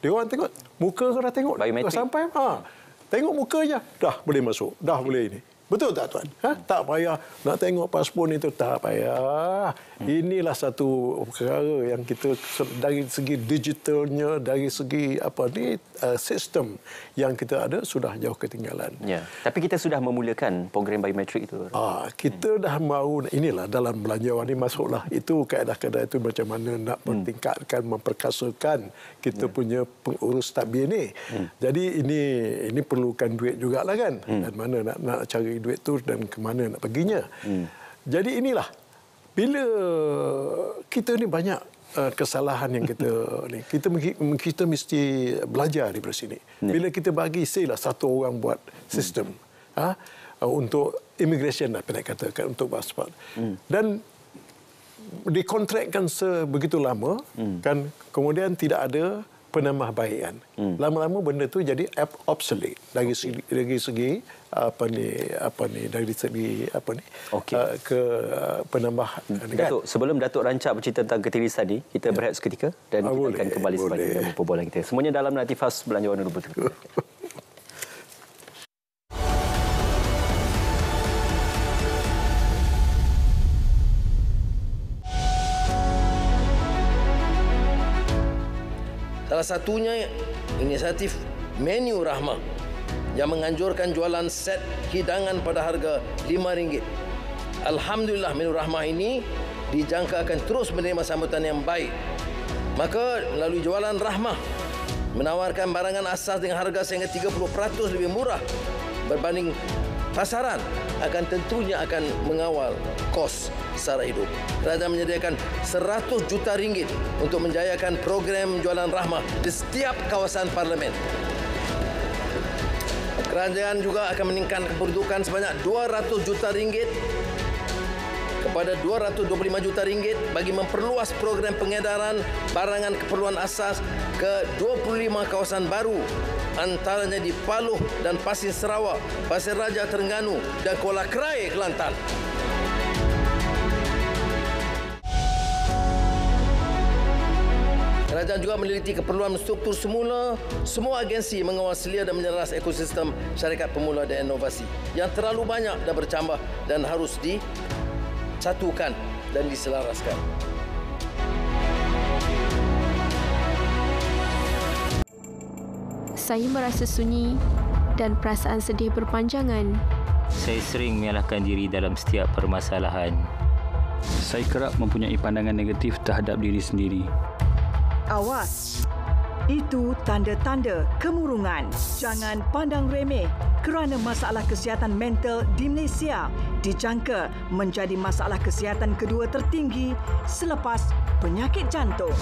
dia orang tengok muka dah tengok dah sampai ha tengok muka je dah boleh masuk dah boleh ini Betul tak tuan? Ha? Tak payah nak tengok pasport itu tak payah. Inilah satu perkara yang kita dari segi digitalnya, dari segi apa ni uh, sistem yang kita ada sudah jauh ketinggalan. Ya. Tapi kita sudah memulakan program biometrik itu. Ah, kita hmm. dah mahu inilah dalam belanjawan ini masuklah itu kaedah-kaedah itu macam mana nak meningkatkan, hmm. memperkasakan kita ya. punya pengurus tabir ini. Hmm. Jadi ini ini perlukan duit jugalah kan. Hmm. Dan mana nak nak cari duit tu dan ke mana nak perginya. Hmm. Jadi inilah bila kita ni banyak uh, kesalahan yang kita [laughs] ni kita kita mesti belajar di sini. Hmm. Bila kita bagi lah satu orang buat sistem hmm. ha uh, untuk immigration lah nak katakan untuk pasport. Hmm. Dan dikontrakkan sebegitu lama hmm. kan kemudian tidak ada penambahbaikan. Hmm. Lama-lama benda tu jadi obsolete dari segi, dari segi apa ni apa ni dari segi apa ni okay. uh, ke uh, penambah Datuk kan? sebelum Datuk rancak bercerita tentang ketirisan tadi kita ya. berehat seketika dan ah, kita boleh, akan kembali sebagai perbualan kita. Semuanya dalam Natifas Belanjawan Nurul [laughs] Betul. Salah satunya inisiatif menu Rahmah yang menganjurkan jualan set hidangan pada harga RM5. Alhamdulillah menu Rahmah ini dijangka akan terus menerima sambutan yang baik. Maka melalui jualan Rahmah menawarkan barangan asas dengan harga sehingga 30% lebih murah berbanding pasaran akan tentunya akan mengawal kos sara hidup. Kerajaan menyediakan 100 juta ringgit untuk menjayakan program jualan rahmah di setiap kawasan parlimen. Kerajaan juga akan meningkatkan keperluan sebanyak 200 juta ringgit kepada 225 juta ringgit bagi memperluas program pengedaran barangan keperluan asas ke 25 kawasan baru antaranya di Paluh dan Pasir Sarawak, Pasir Raja Terengganu dan Kuala Krai Kelantan. Kerajaan juga meneliti keperluan struktur semula semua agensi mengawal selia dan menyeras ekosistem syarikat pemula dan inovasi yang terlalu banyak dan bercambah dan harus disatukan dan diselaraskan. Saya merasa sunyi dan perasaan sedih berpanjangan. Saya sering menyalahkan diri dalam setiap permasalahan. Saya kerap mempunyai pandangan negatif terhadap diri sendiri. Awas. Itu tanda-tanda kemurungan. Jangan pandang remeh kerana masalah kesihatan mental di Malaysia dijangka menjadi masalah kesihatan kedua tertinggi selepas penyakit jantung.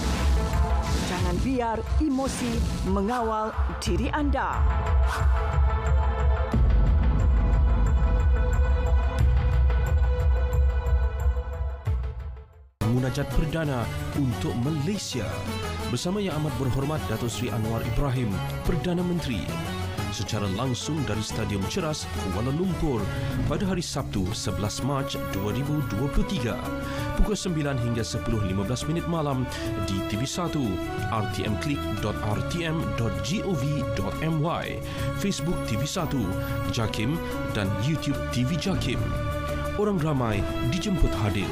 Jangan biar emosi mengawal diri anda. Munajat Perdana untuk Malaysia bersama Yang Amat Berhormat Datuk Seri Anwar Ibrahim, Perdana Menteri secara langsung dari Stadium Ceras, Kuala Lumpur pada hari Sabtu 11 Mac 2023 pukul 9 hingga 10.15 minit malam di TV1, rtmclick.rtm.gov.my, Facebook TV1, Jakim dan YouTube TV Jakim. Orang ramai dijemput hadir.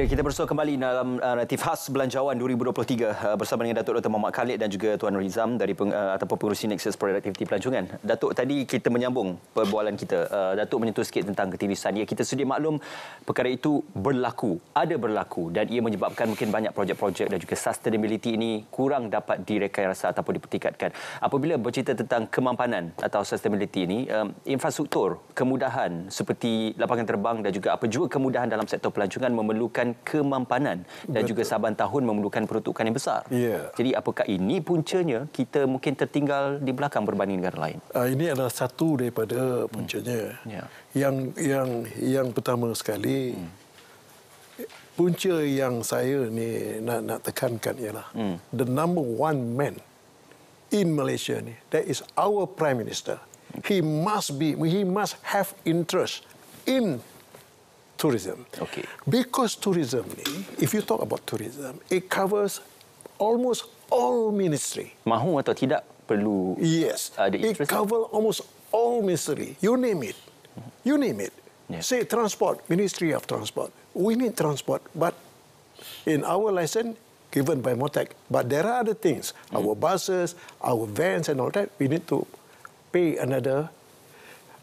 Ya, kita bersua kembali dalam uh, natif khas Belanjawan 2023 uh, bersama dengan Datuk Dr. Muhammad Khalid dan juga Tuan Rizam dari peng, uh, ataupun pengurusi Nexus Productivity Pelancongan. Datuk, tadi kita menyambung perbualan kita. Uh, Datuk menyentuh sikit tentang ketirisan. Ya, kita sedia maklum perkara itu berlaku, ada berlaku dan ia menyebabkan mungkin banyak projek-projek dan juga sustainability ini kurang dapat direkayasa ataupun dipertingkatkan. Apabila bercerita tentang kemampanan atau sustainability ini, um, infrastruktur, kemudahan seperti lapangan terbang dan juga apa juga kemudahan dalam sektor pelancongan memerlukan kemampanan dan Betul. juga saban tahun memerlukan peruntukan yang besar. Yeah. Jadi apakah ini puncanya kita mungkin tertinggal di belakang berbanding negara lain? Uh, ini adalah satu daripada puncanya. Hmm. Yeah. Yang yang yang pertama sekali hmm. punca yang saya ni nak nak tekankan ialah hmm. the number one man in Malaysia ni that is our prime minister. He must be he must have interest in tourism. Okay. Because tourism, if you talk about tourism, it covers almost all ministry. Mahu atau tidak perlu yes. ada It covers almost all ministry. You name it. You name it. Yes. Say transport, Ministry of Transport. We need transport, but in our license given by Motec, but there are other things. Mm. Our buses, our vans and all that, we need to pay another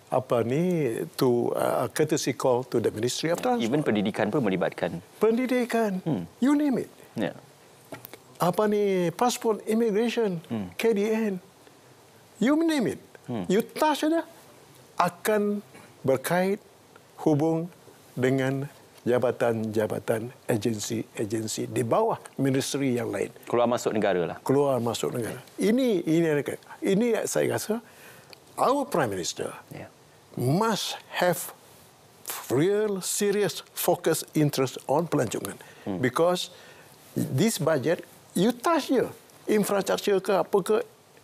apa ni to uh, courtesy call to the Ministry of Transport. Even pendidikan pun melibatkan. Pendidikan, hmm. you name it. Yeah. Apa ni passport immigration, hmm. KDN, you name it. Hmm. You touch ada akan berkait hubung dengan jabatan-jabatan agensi-agensi di bawah ministry yang lain. Keluar masuk negara lah. Keluar masuk negara. Ini ini ini saya rasa our prime minister yeah must have real serious focus interest on pelancongan hmm. because this budget you touch here infrastructure ke apa ke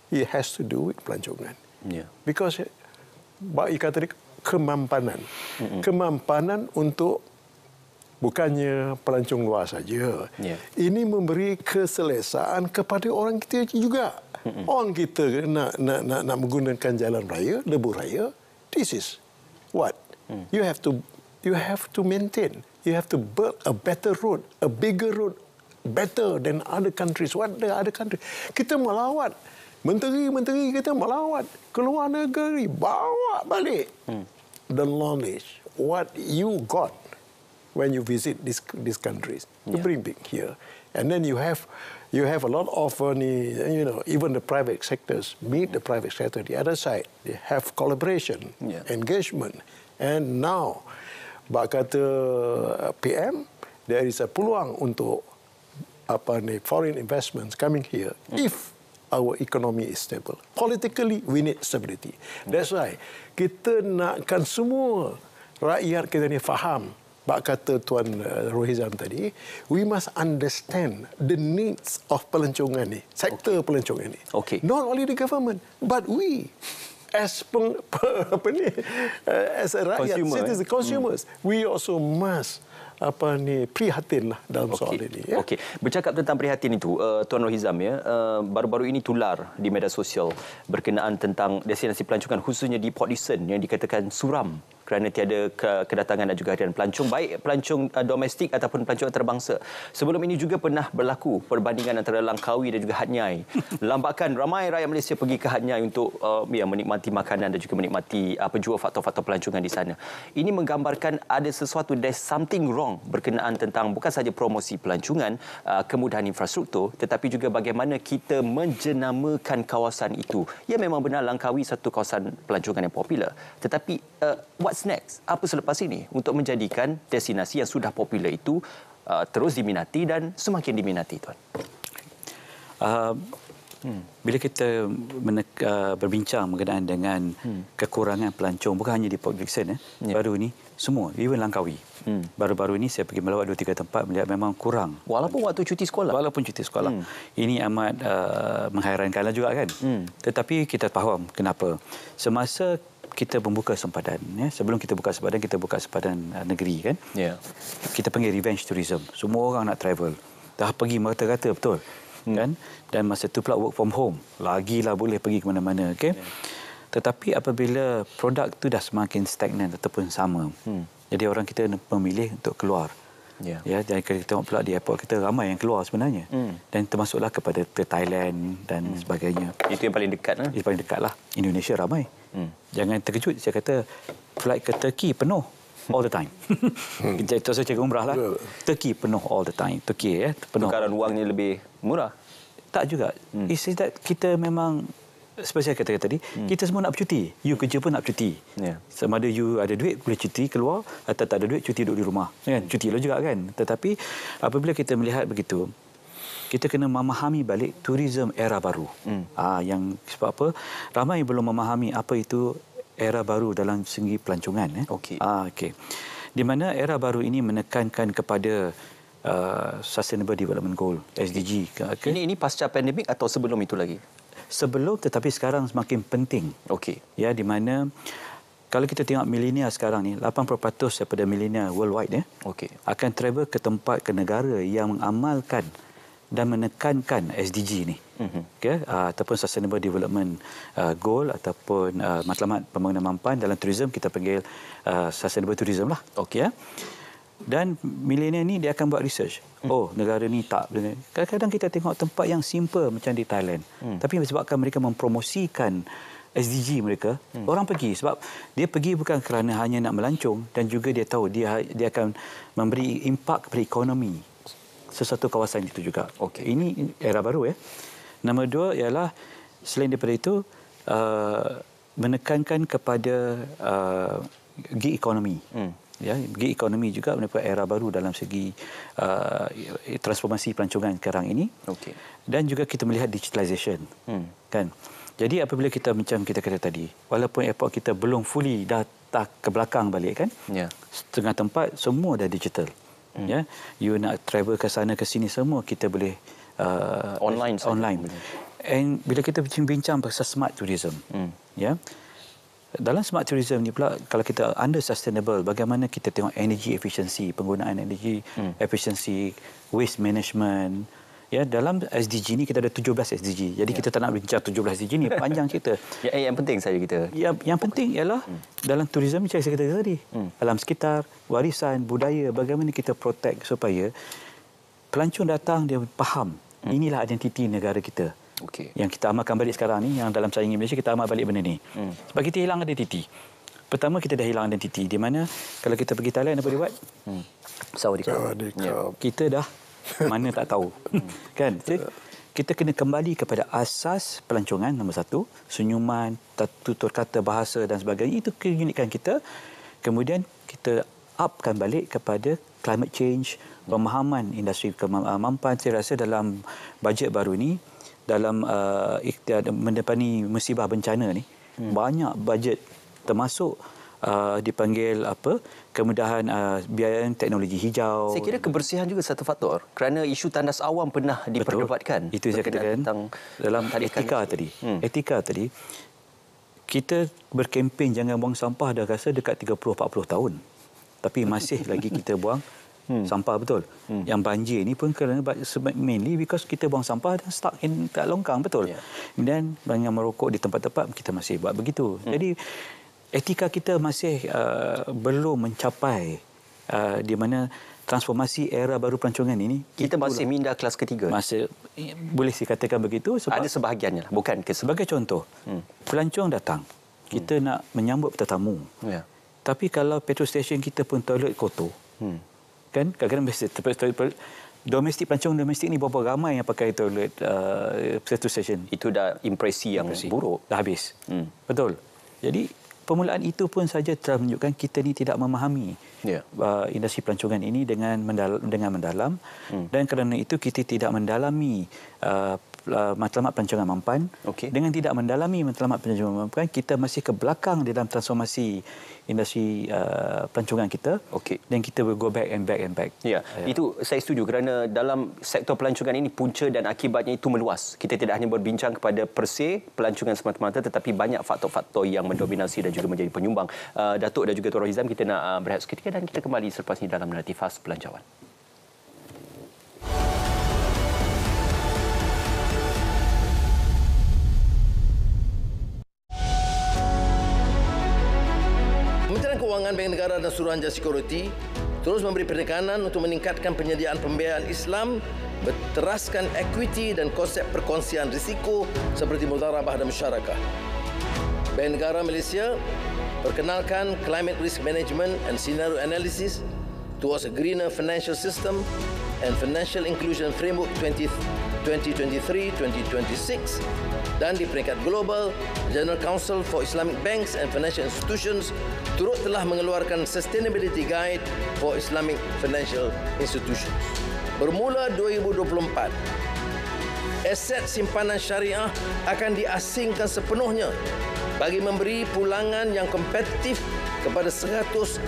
it has to do with pelancongan yeah. because bak ikat tadi kemampanan hmm. kemampanan untuk bukannya pelancong luar saja yeah. ini memberi keselesaan kepada orang kita juga hmm. orang kita nak nak nak, nak menggunakan jalan raya lebuh raya this is what? Hmm. you have to you have to maintain. You have to build a better road a bigger road better than other countries. What the other countries kita melawat. Menteri-menteri kita melawat. Keluar negeri bawa balik. Hmm. the knowledge what you got when you visit these these countries. Yeah. you bring back here. And then you have you have a lot of uh, you know even the private sectors meet the private sector the other side. They have collaboration yeah. engagement. And now bak kata uh, PM there is a peluang untuk apa ni foreign investments coming here mm. if our economy is stable. Politically we need stability. That's why kita nakkan semua rakyat kita ni faham Bak kata Tuan uh, Rohizam tadi, we must understand the needs of pelancongan ni, sektor okay. pelancongan ni. Okay. Not only the government, but we as peng, [laughs] apa ni uh, as a rakyat Consumer, eh? consumers hmm. we also must apa ni prihatin lah dalam okay. soal ini ya. Okey, bercakap tentang prihatin itu uh, Tuan Rohizam ya, uh, baru-baru ini tular di media sosial berkenaan tentang destinasi pelancongan khususnya di Port Dickson yang dikatakan suram kerana tiada kedatangan dan juga hadiran pelancong baik pelancong uh, domestik ataupun pelancong antarabangsa. Sebelum ini juga pernah berlaku perbandingan antara Langkawi dan juga Hatnyai. [laughs] Lambakan ramai rakyat Malaysia pergi ke Hatnyai untuk uh, ya menikmati makanan dan juga menikmati apa uh, jua faktor-faktor pelancongan di sana. Ini menggambarkan ada sesuatu there's something wrong berkenaan tentang bukan saja promosi pelancongan, uh, kemudahan infrastruktur tetapi juga bagaimana kita menjenamakan kawasan itu. Ya memang benar Langkawi satu kawasan pelancongan yang popular tetapi uh, what's next? Apa selepas ini untuk menjadikan destinasi yang sudah popular itu uh, terus diminati dan semakin diminati, tuan? Uh, hmm. Bila kita menek, uh, berbincang berkenaan dengan hmm. kekurangan pelancong bukan hanya di Port Dickson eh, yeah. baru ini semua, even Langkawi. Hmm. Baru-baru ini saya pergi melawat dua tiga tempat melihat memang kurang. Walaupun waktu cuti sekolah. Walaupun cuti sekolah. Hmm. Ini amat uh, menghairankanlah juga kan. Hmm. Tetapi kita faham kenapa. Semasa kita membuka sempadan ya sebelum kita buka sempadan kita buka sempadan uh, negeri kan ya yeah. kita panggil revenge tourism semua orang nak travel dah pergi merata-rata betul hmm. kan dan masa tu pula work from home lagilah boleh pergi ke mana-mana okey yeah. Tetapi apabila produk tu dah semakin stagnan ataupun sama hmm. jadi orang kita memilih untuk keluar Ya. ya dan kita tengok pula di airport kita ramai yang keluar sebenarnya. Hmm. Dan termasuklah kepada ke Thailand dan hmm. sebagainya. Itu yang paling dekat lah. Itu paling dekat lah. Indonesia ramai. Hmm. Jangan terkejut saya kata flight ke Turkey penuh all the time. [laughs] Jadi saya cakap umrah lah. Turkey penuh all the time. Turkey ya, penuh. Tukaran wangnya lebih murah. Tak juga. Hmm. It's that kita memang seperti saya katakan tadi, hmm. kita semua nak bercuti. You kerja pun nak bercuti. Yeah. Sama ada you ada duit, boleh cuti keluar. Atau tak ada duit, cuti duduk di rumah. Kan? Cuti lah juga kan. Tetapi apabila kita melihat begitu, kita kena memahami balik tourism era baru. Hmm. Ah, yang sebab apa? Ramai belum memahami apa itu era baru dalam segi pelancongan. Eh? Okay. Ah, okay. Di mana era baru ini menekankan kepada uh, Sustainable Development Goal, SDG. Okay. Ini, ini pasca pandemik atau sebelum itu lagi? Sebelum tetapi sekarang semakin penting. Okey. Ya di mana kalau kita tengok milenial sekarang ni 80% daripada milenial worldwide ya. Okey. akan travel ke tempat ke negara yang mengamalkan dan menekankan SDG ni. Mm-hmm. Okay, uh, ataupun sustainable development uh, goal ataupun uh, matlamat pembangunan mampan dalam tourism kita panggil uh, sustainable tourism lah. Okey ya. Dan milenial ni dia akan buat research. Hmm. Oh, negara ni tak. Kadang-kadang kita tengok tempat yang simple macam di Thailand. Hmm. Tapi sebabkan mereka mempromosikan SDG mereka, hmm. orang pergi sebab dia pergi bukan kerana hanya nak melancong dan juga dia tahu dia dia akan memberi impak kepada ekonomi sesuatu kawasan itu juga. Okey. Ini era baru ya. Nombor dua ialah selain daripada itu uh, menekankan kepada uh, gig ekonomi. Hmm ya gig ekonomi juga merupakan era baru dalam segi uh, transformasi pelancongan sekarang ini. Okey. Dan juga kita melihat digitalization hmm. kan? Jadi apabila kita macam kita kata tadi walaupun airport kita belum fully dah tak ke belakang balik kan? Ya. Setengah tempat semua dah digital. Hmm. ya? You nak travel ke sana ke sini semua kita boleh uh, online online. and bila kita bincang pasal smart tourism hmm. ya dalam smart tourism ni pula kalau kita under sustainable bagaimana kita tengok energy efficiency penggunaan energy hmm. efficiency waste management ya dalam SDG ni kita ada 17 SDG jadi ya. kita tak nak bincang 17 SDG ni panjang kita [laughs] ya, yang penting saja kita ya, yang penting ialah hmm. dalam tourism macam saya kata tadi hmm. alam sekitar warisan budaya bagaimana kita protect supaya pelancong datang dia faham hmm. inilah identiti negara kita Okay. Yang kita amalkan balik sekarang ni, yang dalam saingan Malaysia kita amal balik benda ni. Hmm. Sebab kita hilang identiti. Pertama kita dah hilang identiti. Di mana kalau kita pergi Thailand apa dia buat? Hmm. Sawadikap. Ya. Kita dah mana tak tahu. Hmm. kan? Jadi, kita kena kembali kepada asas pelancongan nombor satu. Senyuman, tutur kata, bahasa dan sebagainya. Itu keunikan kita. Kemudian kita upkan balik kepada climate change, pemahaman industri kemampuan. Saya rasa dalam bajet baru ni, dalam uh, ikhtiar mendepani musibah bencana ni hmm. banyak bajet termasuk uh, dipanggil apa kemudahan uh, biayaan teknologi hijau saya kira kebersihan juga satu faktor kerana isu tandas awam pernah diperdebatkan itu saya katakan tentang dalam etika tadi hmm. etika tadi kita berkempen jangan buang sampah dah rasa dekat 30 40 tahun. Tapi masih lagi kita buang hmm. sampah betul. Hmm. Yang banjir ni pun kerana mainly because kita buang sampah dan stuck in kat longkang betul. Yeah. Dan banyak merokok di tempat-tempat kita masih buat begitu. Hmm. Jadi etika kita masih uh, belum mencapai uh, di mana transformasi era baru pelancongan ini kita masih minda kelas ketiga masih boleh dikatakan begitu sebab ada sebahagiannya bukan ke sebagai contoh hmm. pelancong datang kita hmm. nak menyambut tetamu ya. tapi kalau petrol station kita pun toilet kotor hmm. Kan kadang-kadang mesti domestik pelancong domestik ni berapa ramai yang pakai toilet uh, petrol station itu dah impresi yang impresi. buruk dah habis hmm. betul jadi permulaan itu pun saja telah menunjukkan kita ni tidak memahami yeah. uh, industri pelancongan ini dengan mendalam, dengan mendalam hmm. dan kerana itu kita tidak mendalami uh, uh, matlamat pelancongan mampan okay. dengan tidak mendalami matlamat pelancongan mampan kita masih ke belakang dalam transformasi industri uh, pelancongan kita okay. dan kita will go back and back and back. Ya, yeah. itu saya setuju kerana dalam sektor pelancongan ini punca dan akibatnya itu meluas. Kita tidak hanya berbincang kepada per se pelancongan semata-mata tetapi banyak faktor-faktor yang mendominasi dan juga menjadi penyumbang. Uh, Datuk dan juga Tuan Hizam kita nak uh, berehat seketika dan kita kembali selepas ini dalam naratif khas pelancongan. Kewangan Bank Negara dan Suruhanjaya Security terus memberi penekanan untuk meningkatkan penyediaan pembiayaan Islam berteraskan equity dan konsep perkongsian risiko seperti mudarabah dan masyarakat. Bank Negara Malaysia perkenalkan Climate Risk Management and Scenario Analysis towards a greener financial system and Financial Inclusion Framework 2023-2026 dan di peringkat global, General Council for Islamic Banks and Financial Institutions turut telah mengeluarkan Sustainability Guide for Islamic Financial Institutions. Bermula 2024, aset simpanan syariah akan diasingkan sepenuhnya bagi memberi pulangan yang kompetitif kepada 125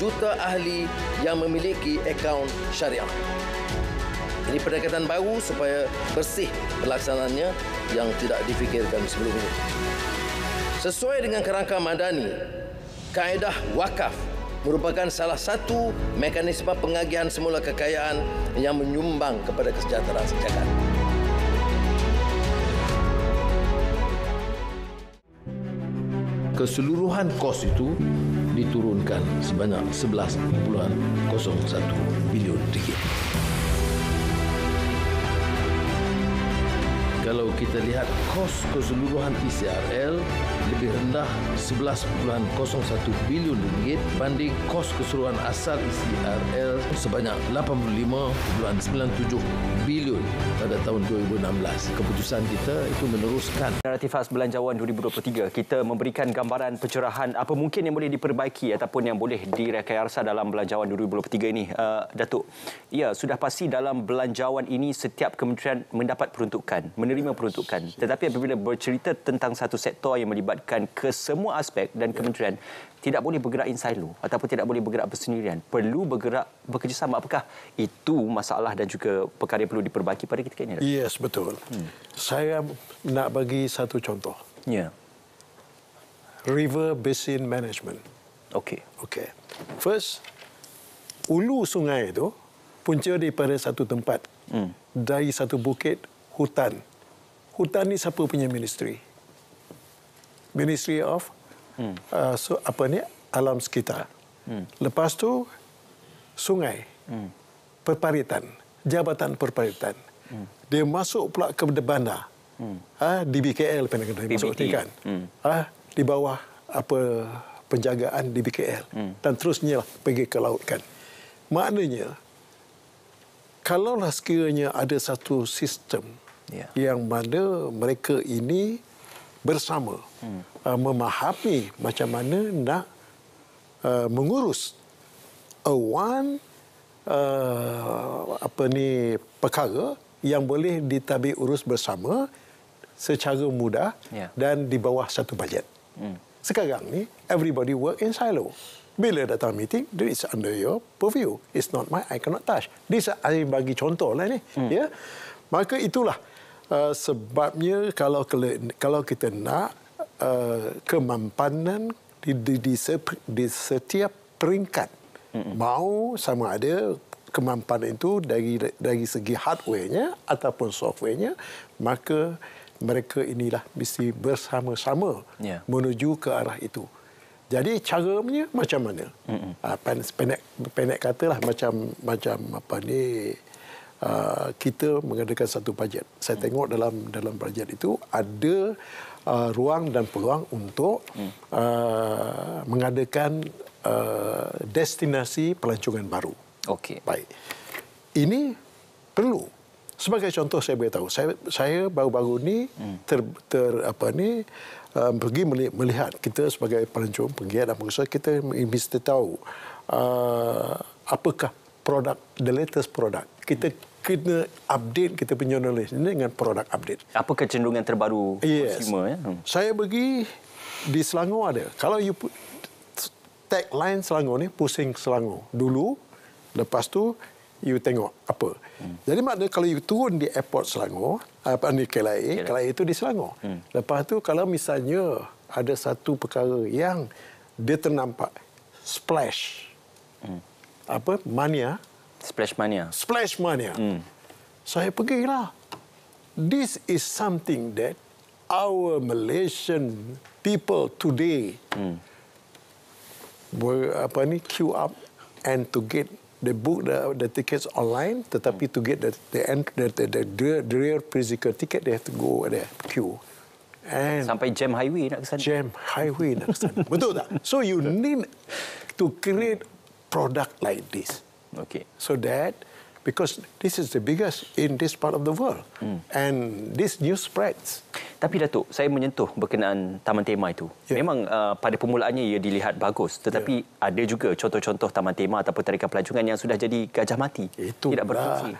juta ahli yang memiliki akaun syariah. Ini pendekatan baru supaya bersih pelaksanaannya yang tidak difikirkan sebelumnya. Sesuai dengan kerangka madani, kaedah wakaf merupakan salah satu mekanisme pengagihan semula kekayaan yang menyumbang kepada kesejahteraan sejagat. Keseluruhan kos itu diturunkan sebanyak 11.01 bilion ringgit. Kalau kita lihat kos keseluruhan ECRL lebih rendah 11.01 bilion ringgit banding kos keseluruhan asal ECRL sebanyak 85.97 bilion pada tahun 2016. Keputusan kita itu meneruskan. Naratif khas Belanjawan 2023, kita memberikan gambaran pencerahan apa mungkin yang boleh diperbaiki ataupun yang boleh direkayasa dalam Belanjawan 2023 ini. Uh, Datuk, ya sudah pasti dalam Belanjawan ini setiap kementerian mendapat peruntukan, menerima peruntukan. Tetapi apabila bercerita tentang satu sektor yang melibatkan ke semua aspek dan kementerian tidak boleh bergerak in silo ataupun tidak boleh bergerak bersendirian. Perlu bergerak bekerjasama. Apakah itu masalah dan juga perkara yang perlu diperbaiki pada ketika ini? Yes, betul. Hmm. Saya nak bagi satu contoh. Ya. Yeah. River Basin Management. Okey. Okey. First, ulu sungai itu punca daripada satu tempat. Hmm. Dari satu bukit hutan hutan ni siapa punya ministry? Ministry of hmm. uh, so, apa ni alam sekitar. Hmm. Lepas tu sungai, hmm. perparitan, jabatan perparitan. Hmm. Dia masuk pula ke bandar. Hmm. Ha, di BKL pernah kena masuk kan. Hmm. Ha, di bawah apa penjagaan di BKL hmm. dan terusnya lah pergi ke laut kan. Maknanya kalaulah sekiranya ada satu sistem yeah. yang mana mereka ini bersama hmm. Uh, memahami macam mana nak uh, mengurus a one uh, apa ni perkara yang boleh ditabik urus bersama secara mudah yeah. dan di bawah satu bajet. Hmm. Sekarang ni everybody work in silo. Bila datang meeting, this is under your purview. It's not my, I cannot touch. This saya bagi contoh lah ni. Hmm. Ya? Maka itulah uh, sebabnya kalau kalau kita nak uh, kemampanan di, di, di, di setiap peringkat. Mm-hmm. Mau sama ada kemampanan itu dari dari segi hardware-nya ataupun software-nya, maka mereka inilah mesti bersama-sama yeah. menuju ke arah itu. Jadi caranya macam mana? Mm-hmm. Uh, pendek, pendek katalah macam macam apa ni uh, kita mengadakan satu bajet. Saya mm. tengok dalam dalam bajet itu ada uh, ruang dan peluang untuk mm. uh, mengadakan uh, destinasi pelancongan baru. Okey. Baik. Ini perlu sebagai contoh saya beritahu saya saya baru-baru ni hmm. ter, ter apa ni um, pergi melihat kita sebagai pelancong penggiat dan pengusaha kita mesti tahu uh, apakah produk the latest product kita kena update kita punya knowledge ini dengan produk update apa kecenderungan terbaru yes. consumer ya hmm. saya pergi di Selangor ada kalau you put tagline Selangor ni pusing Selangor dulu lepas tu you tengok apa. Hmm. Jadi maknanya kalau you turun di airport Selangor, apa ni KLIA, KLIA itu di Selangor. Hmm. Lepas tu kalau misalnya ada satu perkara yang dia ternampak splash. Hmm. Apa? Mania. Splash mania. Splash mania. Hmm. Saya pergilah. This is something that our Malaysian people today hmm. ber, apa ni queue up and to get they book the the tickets online tetapi to get the the the, the, the, the, the real physical ticket they have to go there queue and sampai jam highway nak ke sana jam highway nak ke sana betul tak so you need to create product like this okay so that because this is the biggest in this part of the world hmm. and this news spreads tapi Datuk, saya menyentuh berkenaan taman tema itu. Yeah. Memang uh, pada permulaannya ia dilihat bagus, tetapi yeah. ada juga contoh-contoh taman tema ataupun tarikan pelancongan yang sudah jadi gajah mati. Itu tidak berfungsi.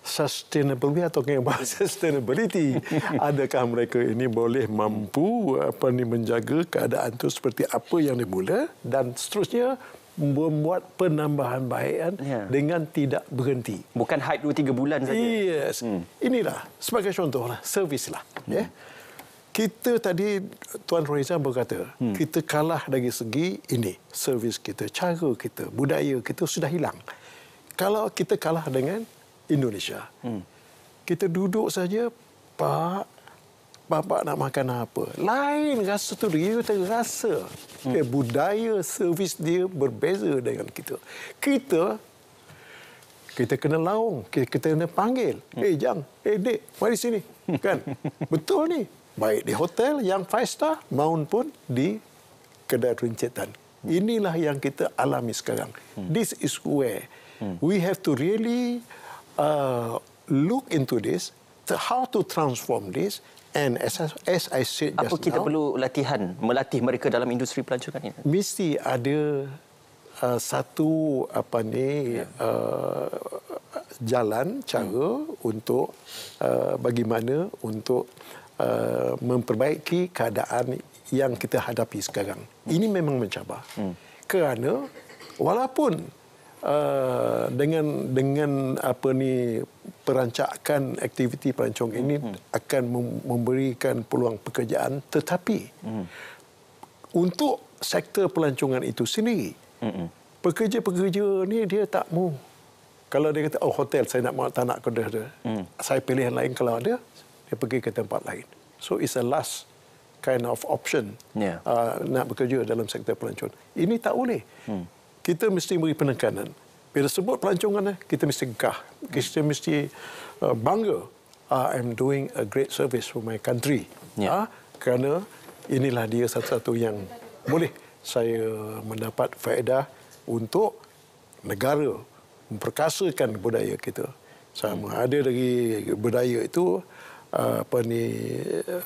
Sustainable we are talking about sustainability. Adakah mereka ini boleh mampu apa ni menjaga keadaan itu seperti apa yang dimula dan seterusnya membuat penambahan baik ya. dengan tidak berhenti. Bukan hype 2 3 bulan saja. Yes. Hmm. Inilah sebagai contohlah servis lah. Hmm. Ya. Kita tadi Tuan Reza berkata, hmm. kita kalah dari segi ini, servis kita, cara kita, budaya kita sudah hilang. Kalau kita kalah dengan Indonesia. Hmm. Kita duduk saja, Pak, Bapak nak makan apa? Lain rasa tu dia terasa. Hmm. Eh, budaya servis dia berbeza dengan kita. Kita kita kena laung, kita, kita kena panggil. Hmm. Eh, Jang, eh, Dek, mari sini. Kan? [laughs] Betul ni. Baik di hotel yang five star maupun di kedai rincitan. Hmm. Inilah yang kita alami sekarang. Hmm. This is where hmm. we have to really uh, look into this, to how to transform this And as, as I said Apa just kita now, perlu latihan, melatih mereka dalam industri pelancongan ini? Mesti ada uh, satu apa ni ya. uh, jalan cara hmm. untuk uh, bagaimana untuk uh, memperbaiki keadaan yang kita hadapi sekarang. Hmm. Ini memang mencabar. Hmm. Kerana walaupun uh, dengan dengan apa ni perancakan aktiviti pelancong ini hmm. akan memberikan peluang pekerjaan tetapi hmm. untuk sektor pelancongan itu sendiri hmm. pekerja-pekerja ni dia tak mau kalau dia kata oh hotel saya nak tak nak kedai dia hmm. saya pilih yang lain kalau ada dia pergi ke tempat lain so it's a last kind of option yeah. uh, nak bekerja dalam sektor pelancongan ini tak boleh hmm kita mesti beri penekanan. Bila sebut pelancongan, kita mesti gah. Kita mesti uh, bangga. Uh, I'm doing a great service for my country. Yeah. Uh, kerana inilah dia satu-satu yang boleh saya mendapat faedah untuk negara memperkasakan budaya kita. Sama hmm. ada dari budaya itu uh, apa ni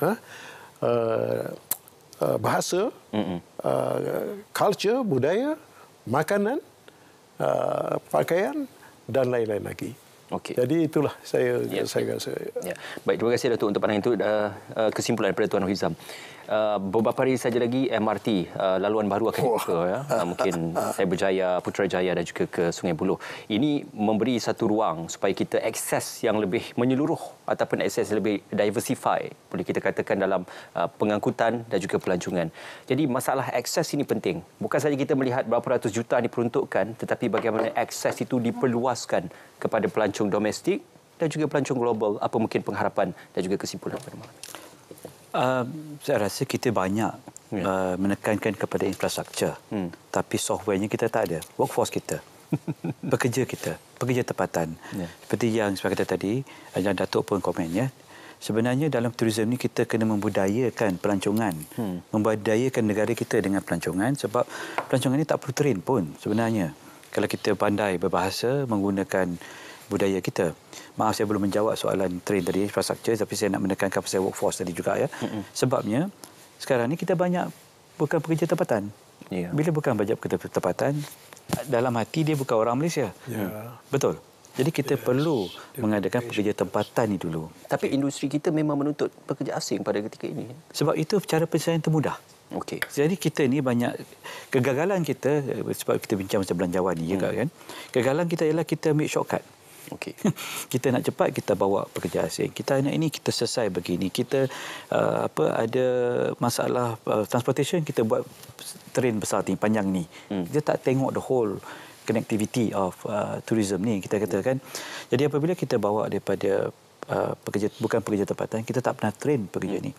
uh, bahasa, hmm. uh, culture, budaya, makanan, uh, pakaian dan lain-lain lagi. Okay. Jadi itulah saya ya. saya rasa. Ya. Baik, terima kasih Datuk untuk pandangan itu uh, kesimpulan daripada Tuan Hizam. Uh, beberapa hari saja lagi MRT uh, laluan baru akan dibuka ya. [laughs] Uh, mungkin [laughs] saya berjaya Putrajaya dan juga ke Sungai Buloh. Ini memberi satu ruang supaya kita akses yang lebih menyeluruh ataupun akses lebih diversify boleh kita katakan dalam uh, pengangkutan dan juga pelancongan. Jadi masalah akses ini penting. Bukan saja kita melihat berapa ratus juta diperuntukkan tetapi bagaimana akses itu diperluaskan kepada pelancong domestik dan juga pelancong global. Apa mungkin pengharapan dan juga kesimpulan pada malam ini? Uh, saya rasa kita banyak yeah. uh, menekankan kepada infrastruktur. Hmm. Tapi softwarenya kita tak ada. Workforce kita. [laughs] pekerja kita. Pekerja tempatan. Yeah. Seperti yang saya kata tadi, yang Datuk pun komennya. Sebenarnya dalam turisme ni kita kena membudayakan pelancongan. Hmm. Membudayakan negara kita dengan pelancongan sebab pelancongan ni tak perlu train pun sebenarnya. Kalau kita pandai berbahasa menggunakan budaya kita. Maaf saya belum menjawab soalan train tadi infrastruktur tapi saya nak menekankan pasal workforce tadi juga ya. Mm-hmm. Sebabnya sekarang ni kita banyak bukan pekerja tempatan. Yeah. Bila bukan pekerja tempatan dalam hati dia bukan orang Malaysia. Yeah. Betul. Jadi kita yes. perlu mengadakan pekerja tempatan ni dulu. Tapi industri kita memang menuntut pekerja asing pada ketika ini. Sebab itu cara penyelesaian termudah. Okey. Jadi kita ni banyak kegagalan kita sebab kita bincang pasal belanjawan ni hmm. juga kan. Kegagalan kita ialah kita ambil shortcut. Okey. [laughs] kita nak cepat kita bawa pekerja asing. Kita nak ini kita selesai begini. Kita uh, apa ada masalah uh, transportation kita buat train besar ni panjang ni. Hmm. Kita tak tengok the whole connectivity of uh, tourism ni kita katakan. Jadi apabila kita bawa daripada uh, pekerja bukan pekerja tempatan kita tak pernah train pekerja hmm. ni.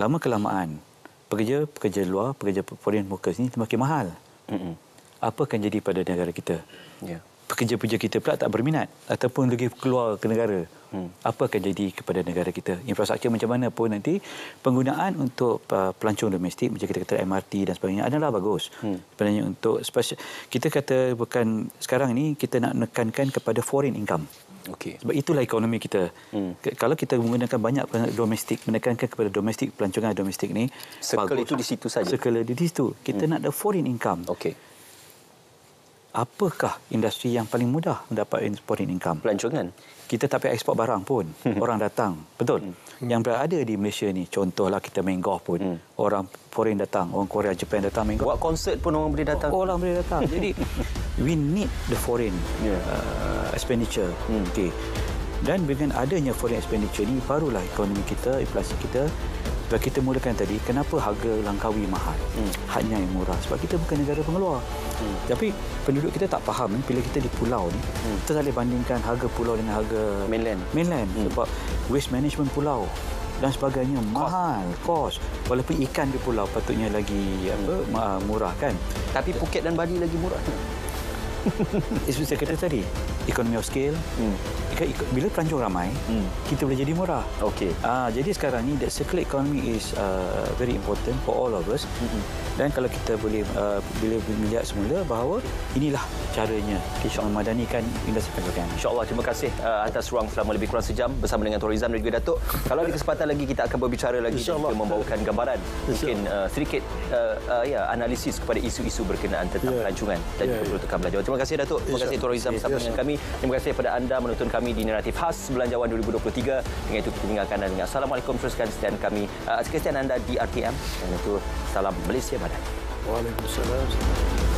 Lama kelamaan pekerja pekerja luar pekerja foreign workers ni semakin mahal. Hmm. Apa akan jadi pada negara kita? Yeah pekerja-pekerja kita pula tak berminat ataupun lagi keluar ke negara. Hmm. Apa akan jadi kepada negara kita? Infrastruktur macam mana pun nanti penggunaan untuk uh, pelancong domestik macam kita kata MRT dan sebagainya adalah bagus. Hmm. Sebenarnya untuk spesial, kita kata bukan sekarang ini kita nak menekankan kepada foreign income. Okay. Sebab itulah ekonomi kita. Hmm. Kalau kita menggunakan banyak domestik, menekankan kepada domestik, pelancongan domestik ni, circle bagus. itu di situ saja. Circle di situ. Kita hmm. nak ada foreign income. Okay apakah industri yang paling mudah mendapat foreign income? Pelancongan. Kita tak payah ekspor barang pun. Hmm. [laughs] Orang datang. Betul. Hmm. Yang berada di Malaysia ni, contohlah kita main golf pun. Hmm. Orang foreign datang. Orang Korea, Jepun datang main golf. Buat konsert pun orang boleh datang. Orang boleh datang. Jadi, [laughs] we need the foreign yeah. uh, expenditure. Hmm. Okay. Dan dengan adanya foreign expenditure ni, barulah ekonomi kita, inflasi kita sebab kita mulakan tadi, kenapa harga Langkawi mahal? Hmm. Hanya yang murah. Sebab kita bukan negara pengeluar. Hmm. Tapi penduduk kita tak faham bila kita di pulau ni, hmm. kita tak bandingkan harga pulau dengan harga mainland. mainland. Hmm. Sebab waste management pulau dan sebagainya cost. mahal, kos. Walaupun ikan di pulau patutnya lagi hmm. apa murah kan. Tapi Phuket dan Bali lagi murah. [laughs] Saya kata tadi, economy of scale. Hmm bila pelancong ramai, hmm. kita boleh jadi murah. Okey. Ah, jadi sekarang ni, that circular economy is uh, very important for all of us. Hmm. Dan kalau kita boleh uh, bila melihat semula bahawa inilah caranya kita memadanikan industri perdagangan. InsyaAllah terima kasih uh, atas ruang selama lebih kurang sejam bersama dengan Tuan Rizam dan juga Datuk. Kalau ada kesempatan lagi kita akan berbicara lagi dan juga membawakan gambaran mungkin uh, sedikit uh, uh, ya analisis kepada isu-isu berkenaan tentang yeah. pelancongan dan yeah, juga ya. peruntukan yeah. Terima kasih Datuk. Terima kasih Tuan Rizam bersama dengan kami. Terima kasih kepada anda menonton kami di Naratif Khas Belanjawan 2023. Dengan itu kita tinggalkan anda dengan Assalamualaikum teruskan sekian kami uh, sekian anda di RTM dan itu salam Malaysia Badan. Waalaikumsalam.